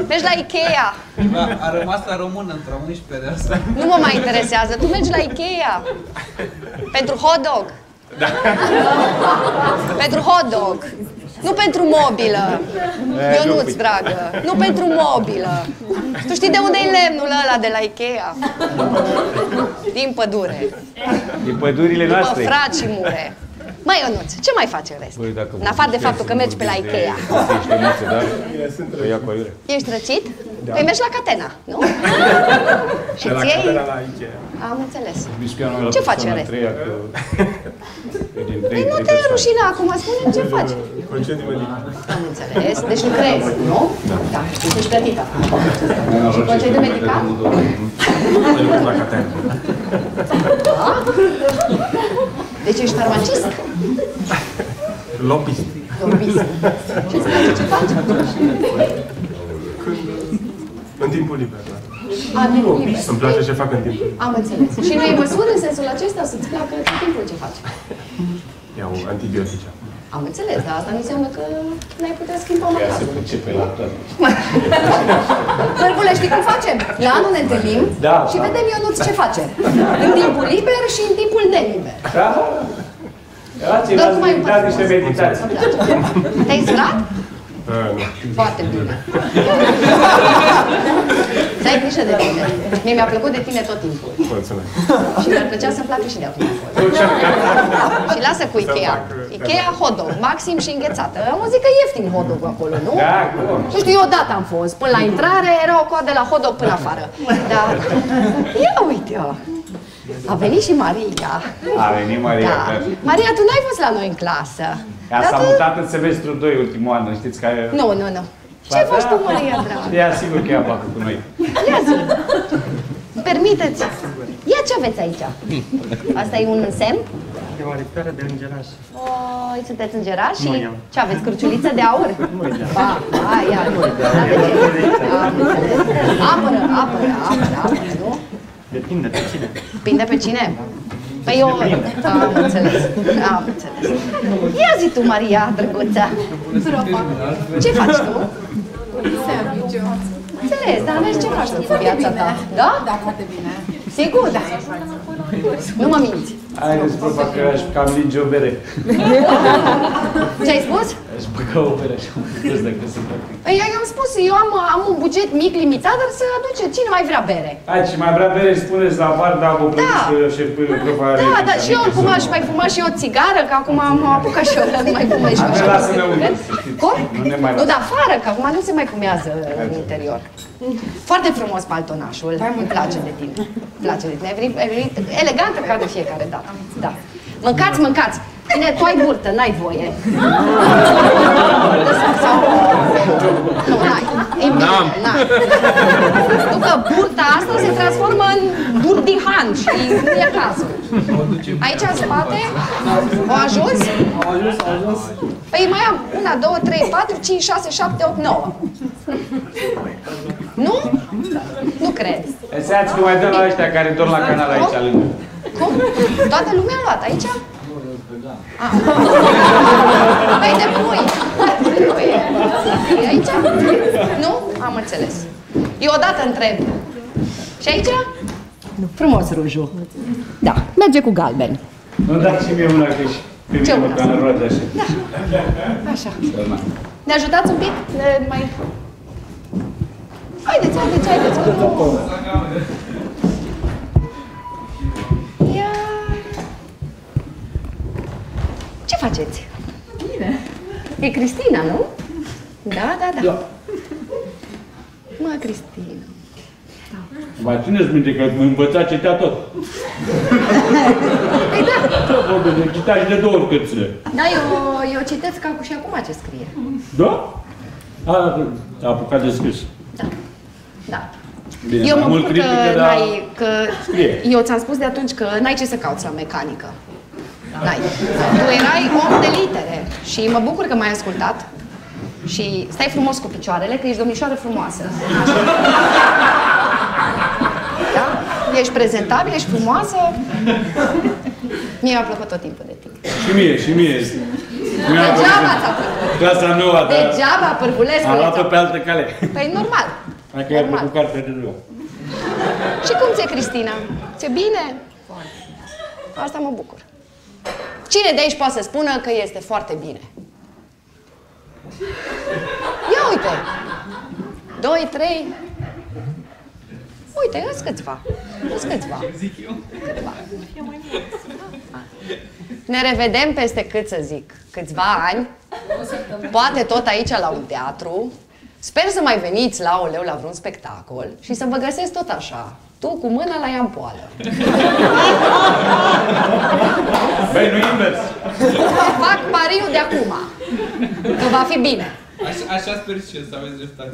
Mergi la Ikea. Da, a rămas la română într-o 11 de asta. Nu mă mai interesează. Tu mergi la Ikea. Pentru hot dog. Da. Pentru hot dog. Nu pentru mobilă. Ionuț, dragă. Nu pentru mobilă. Tu știi de unde e lemnul ăla de la Ikea? Din pădure. Din pădurile După noastre. frați și mure. Măi, Ionuț, ce mai faci în rest? În afară de faptul că mergi pe la Ikea. Ești emiță, da? Că ia cu aiure. Ești răcit? Păi mergi la Catena, nu? și ți iei? la Ikea. Am înțeles. Biscuianul la Ce faci persoana în rest? treia, că... e din trei, Păi nu trei te persoane. rușina acum, spune ce faci. Concediu medical. Am înțeles. Deci lucrezi, nu? Da. Ești plătită. Și concediu medical? La Catena. Da. Deci ești farmacist? Lobbyist. Lobbist. Ce îți place ce faci? În timpul liber, da. A, din liber. Îmi place ce fac în timpul liber. Am înțeles. Și nu e măsură în sensul acesta să-ți placă tot timpul ce faci? Iau antibiotice. Am înțeles, dar asta nu înseamnă că n-ai putea schimba măcar. Se pricepe la toate. Bărbule, știi cum facem? La anul ne întâlnim Da, și da. vedem Ionuț ce face. În timpul liber și în timpul neliber. Da? Dați, Dar cum ai dați, dați niște meditații. Îmi place. Te-ai surat? Uh, nu. Foarte bine. Să ai grijă de tine. Mie mi-a plăcut de tine tot timpul. Mulțumesc. Și mi-ar plăcea să-mi placă și de acum încolo. Și lasă cu Ikea. Ikea hot dog, maxim și înghețată. Am zis că e ieftin hot dog acolo, nu? Da, cum? Nu știu, eu odată am fost. Până la intrare era o coadă la hot dog până afară. Dar, ia uite-o. A venit și Maria. A venit Maria. Da. clar. Maria, tu n-ai fost la noi în clasă. Ea Dar s-a tu- mutat în semestru 2 ultimul an, știți că... Nu, nu, nu. Ce Ba faci da. tu, Maria, dragă? Ea sigur că ea facă cu noi. Ia zi. Permiteți. Ia ce aveți aici? Asta e un semn? E o aripioară de îngeraș. Oi, sunteți îngerași și Nu, eu. ce aveți, cruciuliță de aur? Nu, da. Ba, ba, ia, nu. N-aveți ce? Am înțeles. Apără, apără, apără, apără, nu? Depinde de cine. Depinde pe cine? Păi eu am înțeles, am înțeles. Ia zi tu, Maria, drăguța. Ce faci tu? Înțeles, dar vezi ce faci tu cu viața ta? Da? Da, foarte bine. Sigur? Da. Nu mă minți. Haideți, proba, că aș cam linge o bere. Ce ai spus? Aș băga o bere și mă gândesc dacă se poate. Păi eu am spus, eu am, am un buget mic limitat, dar să aduce cine mai vrea bere. Hai, și mai vrea bere, spuneți la bar, dar vă plătiți Da. că șef profa are... Da, dar și eu acum aș mai fuma și eu o țigară, că acum am apucat și eu să mai fumez și eu Atunci așa. lasă-ne unde, să știți. Cum? Nu ne mai Nu, lasă. dar afară, că acum nu se mai fumează în interior. Foarte frumos paltonașul, îmi place de tine. Îmi place de tine. Ai venit, ai venit elegantă ca de fiecare dată. Da. Mâncați, mâncați. Bine, tu ai burtă, n-ai voie. Sau... Nu, n-ai. E bine, n-ai. Nu că burta asta se transformă în burdihan și nu e cazul. Aici în spate? O ajuns? Au ajuns, au ajuns. Păi mai am una, două, trei, patru, cinci, șase, șapte, opt, nouă. Nu? Nu cred. Lăsați că mai dăm la ăștia care dorm la canal aici lângă. Cum? Toată lumea a luat aici? Ah. Păi de pui. Nu e. E aici? Nu? Am înțeles. Eu odată întreb. Și aici? Nu. Frumos rujul. Da, merge cu galben. Nu dați și mie una că și pe Ce mine una? măcar în roade așa. Așa. Da. Ne ajutați un pic? Ne mai... Haideți, haideți, haideți. Ce faceți? Bine. E Cristina, nu? Da, da, da. Mă, Cristina. Mai țineți minte că mă învăța citea tot. Păi da, Vorbe de citea și de două ori cărțile. da, eu, eu citesc ca și acum ce scrie. Da? A, a apucat de scris. Da. Da. Bine, Eu mai mă mult bucur că critică, dar... n-ai, că scrie. eu ți-am spus de atunci că n-ai ce să cauți la mecanică. N-ai. Tu erai om de litere și mă bucur că m-ai ascultat. Și stai frumos cu picioarele, că ești domnișoară frumoasă. Da? Ești prezentabil, ești frumoasă. Mie mi-a plăcut tot timpul de tine. Și mie, și mie. Mi-a Degeaba plăcut. ți-a plăcut. Clasa nouă, dar Degeaba, am pârvulescule. luat-o ți-a- pe altă cale. Păi normal. Dacă i-a Normal. plăcut cartea de două. Și cum ți-e, Cristina? Ți-e bine? Asta mă bucur. Cine de aici poate să spună că este foarte bine? Ia uite! Doi, trei... Uite, îți câțiva. Îți câțiva. Câțiva. Ne revedem peste cât să zic, câțiva ani, poate tot aici la un teatru. Sper să mai veniți la Oleu la vreun spectacol și să vă găsesc tot așa, tu cu mâna la ea în poală. Băi, nu invers. Fac pariu de acum, că va fi bine. Așa, așa sper și eu să aveți dreptate.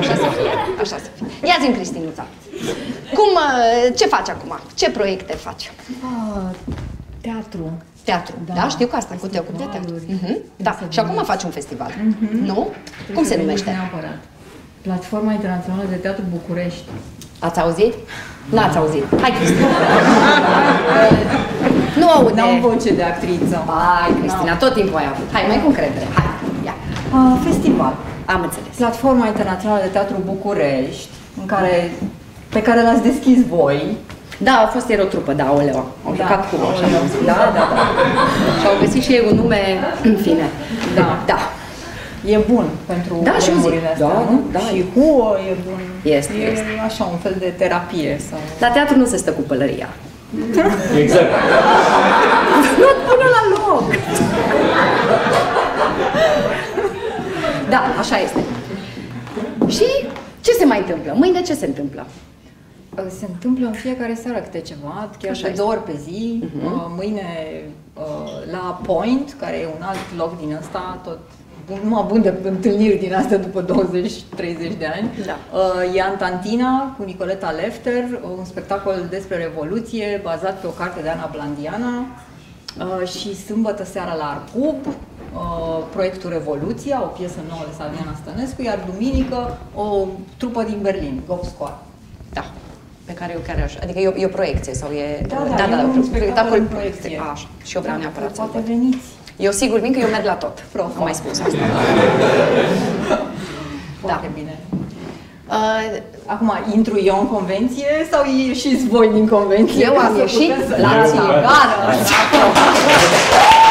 Așa să fie, așa să fie. Ia zi Cristinuța, cum, uh, ce faci acum? Ce proiecte faci? Ah, teatru. Teatru, da? da? Știu că asta cu te ocupi de teatru. Mhm. Da, și acum faci un festival, nu? Cum se Trebuie să numește? veniți Neapărat. Platforma Internațională de Teatru București. Ați auzit? N-ați auzit. Hai, Cristina. nu aude. N-am voce de actriță. Hai, Cristina, tot timpul ai avut. Hai, mai cu încredere. Hai, ia. Ah, festival. Am înțeles. Platforma Internațională de Teatru București, în care, pe care l-ați deschis voi. Da, a fost ieri o trupă, da, oleo. Au Da, jucat cu așa. oleo. Da, da, da. Și au găsit și ei un nume, în fine. Da. Da. E bun pentru Da, și eu zic. vremurile astea, Da, nu? da. Și huă e bun. Este, e este. așa un fel de terapie. Sau... La teatru nu se stă cu pălăria. Exact. Nu pune la loc. Da, așa este. Și ce se mai întâmplă? Mâine ce se întâmplă? Se întâmplă în fiecare seară câte ceva, chiar Așa de este. două ori pe zi. Uh, Mâine uh, la Point, care e un alt loc din ăsta, tot bun- numai bun de întâlniri din astea după 20-30 de ani. Da. Uh, e Antantina cu Nicoleta Lefter, un spectacol despre Revoluție bazat pe o carte de Ana Blandiana. Uh, și sâmbătă seara la Arcub, uh, proiectul Revoluția, o piesă nouă de Salviana Stănescu, iar duminică o trupă din Berlin, Gop Squad. Da. Pe care eu chiar aș... Adică e o, e o proiecție sau e... Da, da, e un spectacol în proiecție. Așa. Și eu vreau neapărat să Poate veniți. Eu sigur vin că eu merg la tot. Profan. Am mai spus asta. Foarte bine. Uh, Acum, intru eu în convenție sau ieșiți voi din convenție? eu ca am să ieșit puteți să- la Eu-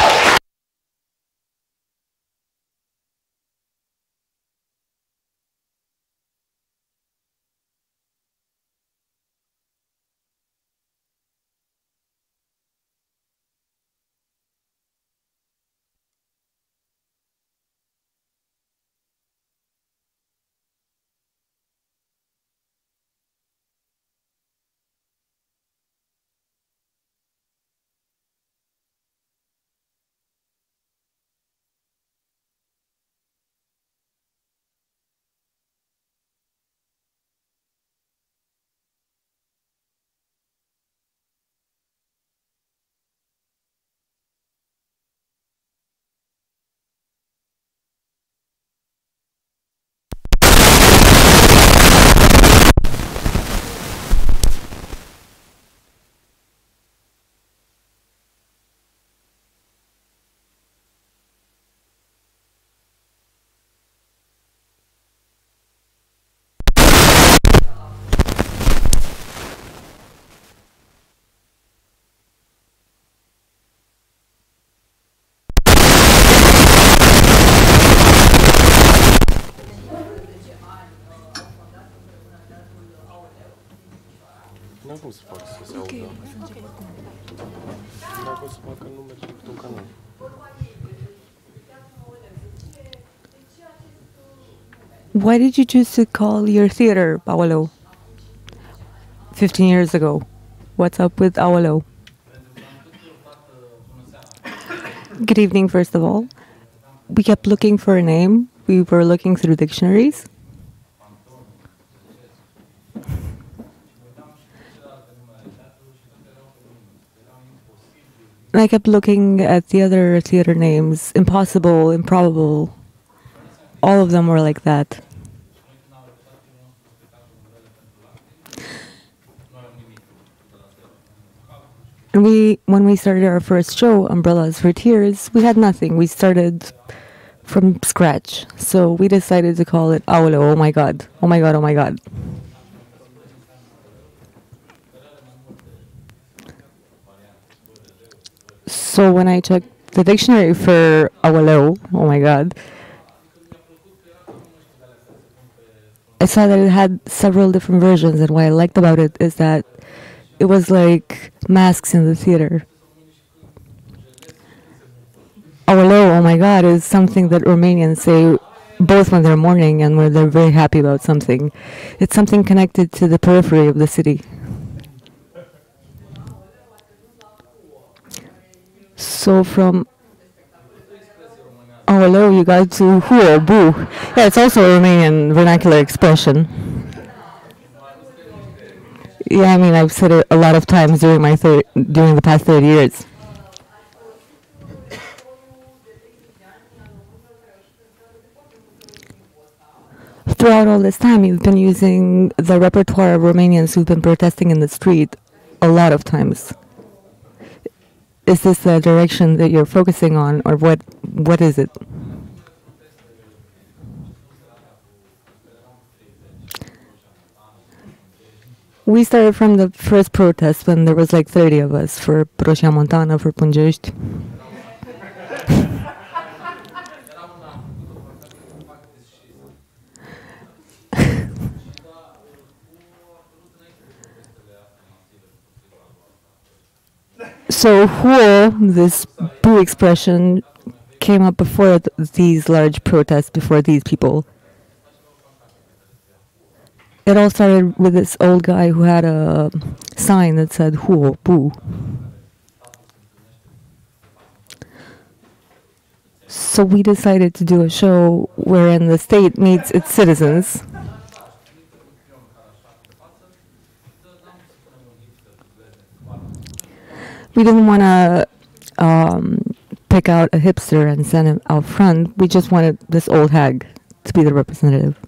N-am cum să fac să se audă. N-am cum să fac că nu merge pe un canal. Why did you choose to call your theater Paolo? 15 years ago. What's up with Paolo? Good evening, first of all. We kept looking for a name. We were looking through dictionaries. I kept looking at the other theater names impossible, improbable. All of them were like that. And we, when we started our first show, Umbrellas for Tears, we had nothing. We started from scratch. So we decided to call it Aolo. Oh my god. Oh my god. Oh my god. So when I took the dictionary for Awalo, oh my god, I saw that it had several different versions, and what I liked about it is that it was like masks in the theater. Awalo, oh my god, is something that Romanians say both when they're mourning and when they're very happy about something. It's something connected to the periphery of the city. So from oh hello, you guys to huo boo. Yeah, it's also a Romanian vernacular expression. Yeah, I mean I've said it a lot of times during my during the past thirty years. Throughout all this time, you've been using the repertoire of Romanians who've been protesting in the street a lot of times is this the direction that you're focusing on or what what is it? We started from the first protest when there was like 30 of us for Proșia Montana for Punjești So huo, this boo expression, came up before th- these large protests, before these people. It all started with this old guy who had a sign that said huo, boo. So we decided to do a show wherein the state meets its citizens. We didn't want to um, pick out a hipster and send him out front. We just wanted this old hag to be the representative.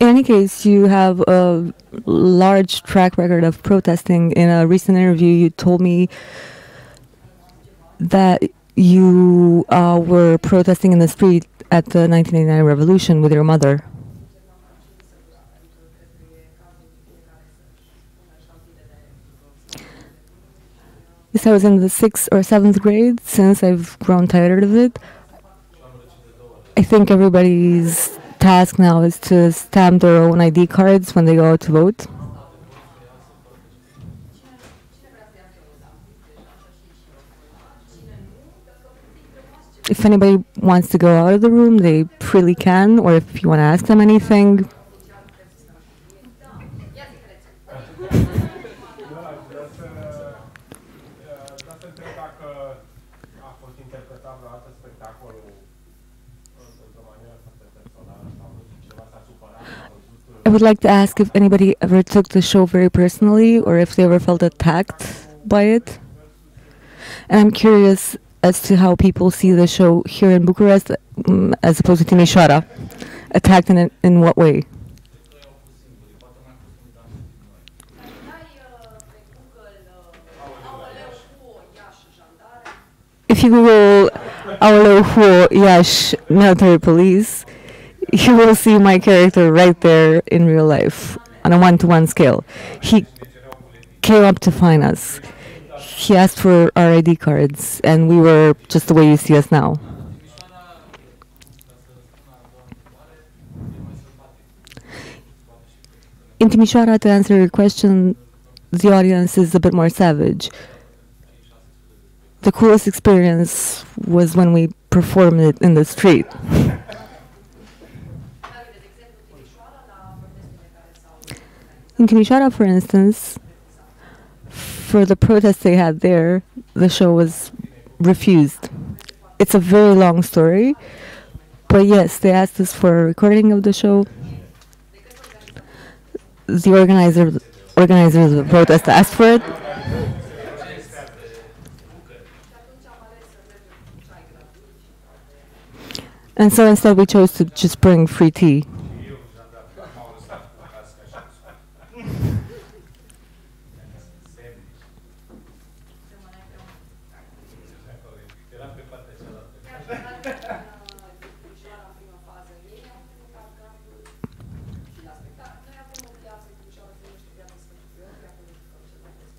In any case, you have a large track record of protesting. In a recent interview, you told me that you uh, were protesting in the street at the 1989 revolution with your mother. Yes, I was in the sixth or seventh grade. Since I've grown tired of it, I think everybody's task now is to stamp their own ID cards when they go out to vote. If anybody wants to go out of the room, they freely can, or if you want to ask them anything. I would like to ask if anybody ever took the show very personally or if they ever felt attacked by it. And I'm curious as to how people see the show here in Bucharest um, as opposed to Timișoara. Attacked in, in what way? If you Google Aoleu Huo Yash military police, you will see my character right there in real life on a one to one scale. He came up to find us. He asked for our ID cards, and we were just the way you see us now. In Timișoara, to answer your question, the audience is a bit more savage. The coolest experience was when we performed it in the street. In Timișoara, for instance, for the protest they had there, the show was refused. It's a very long story, but yes, they asked us for a recording of the show. The organizer, organizers of the protest asked for it. And so instead we chose to just bring free tea.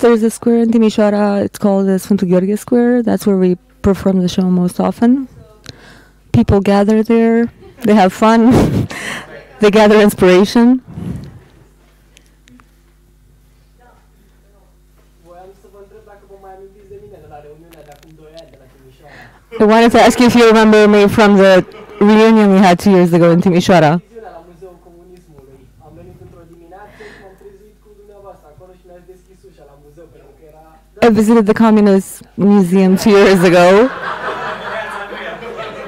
There's a square in Timișoara, it's called the Sfântul Gheorghe Square. That's where we perform the show most often. People gather there, they have fun, they gather inspiration. Voiam să vă întreb dacă vă mai amintiți de mine de la reuniunea de acum 2 ani de la Timișoara. I wanted to ask you if you remember me from the reunion we had two years ago in Timișoara. I visited the Communist Museum two years ago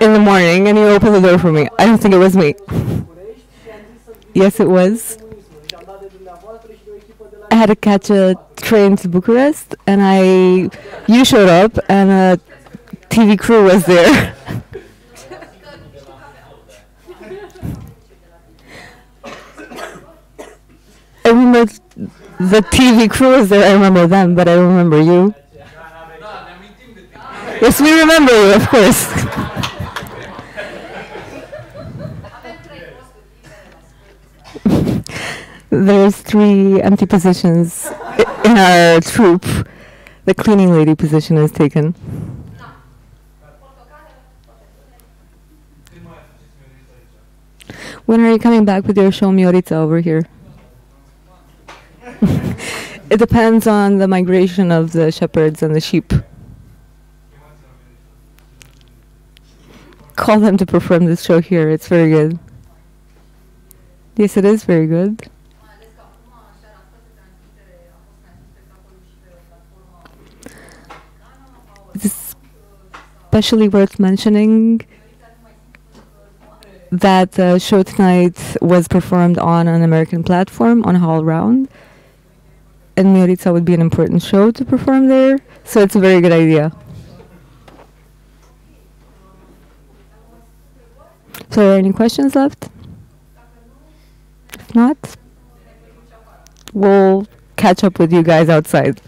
in the morning, and you opened the door for me. I don't think it was me. Yes, it was. I had to catch a train to Bucharest, and I, you showed up, and a TV crew was there. I remember the TV crew is there. I remember them, but I don't remember you. Yes, we remember you, of course. There's three empty positions in our troupe. The cleaning lady position is taken. When are you coming back with your show Miorica over here? It depends on the migration of the shepherds and the sheep. Call them to perform this show here. It's very good. Yes, it is very good. It's especially worth mentioning that the show tonight was performed on an American platform on Hall Round. And Miorica would be an important show to perform there, so it's a very good idea. So, are there any questions left? If not, we'll catch up with you guys outside.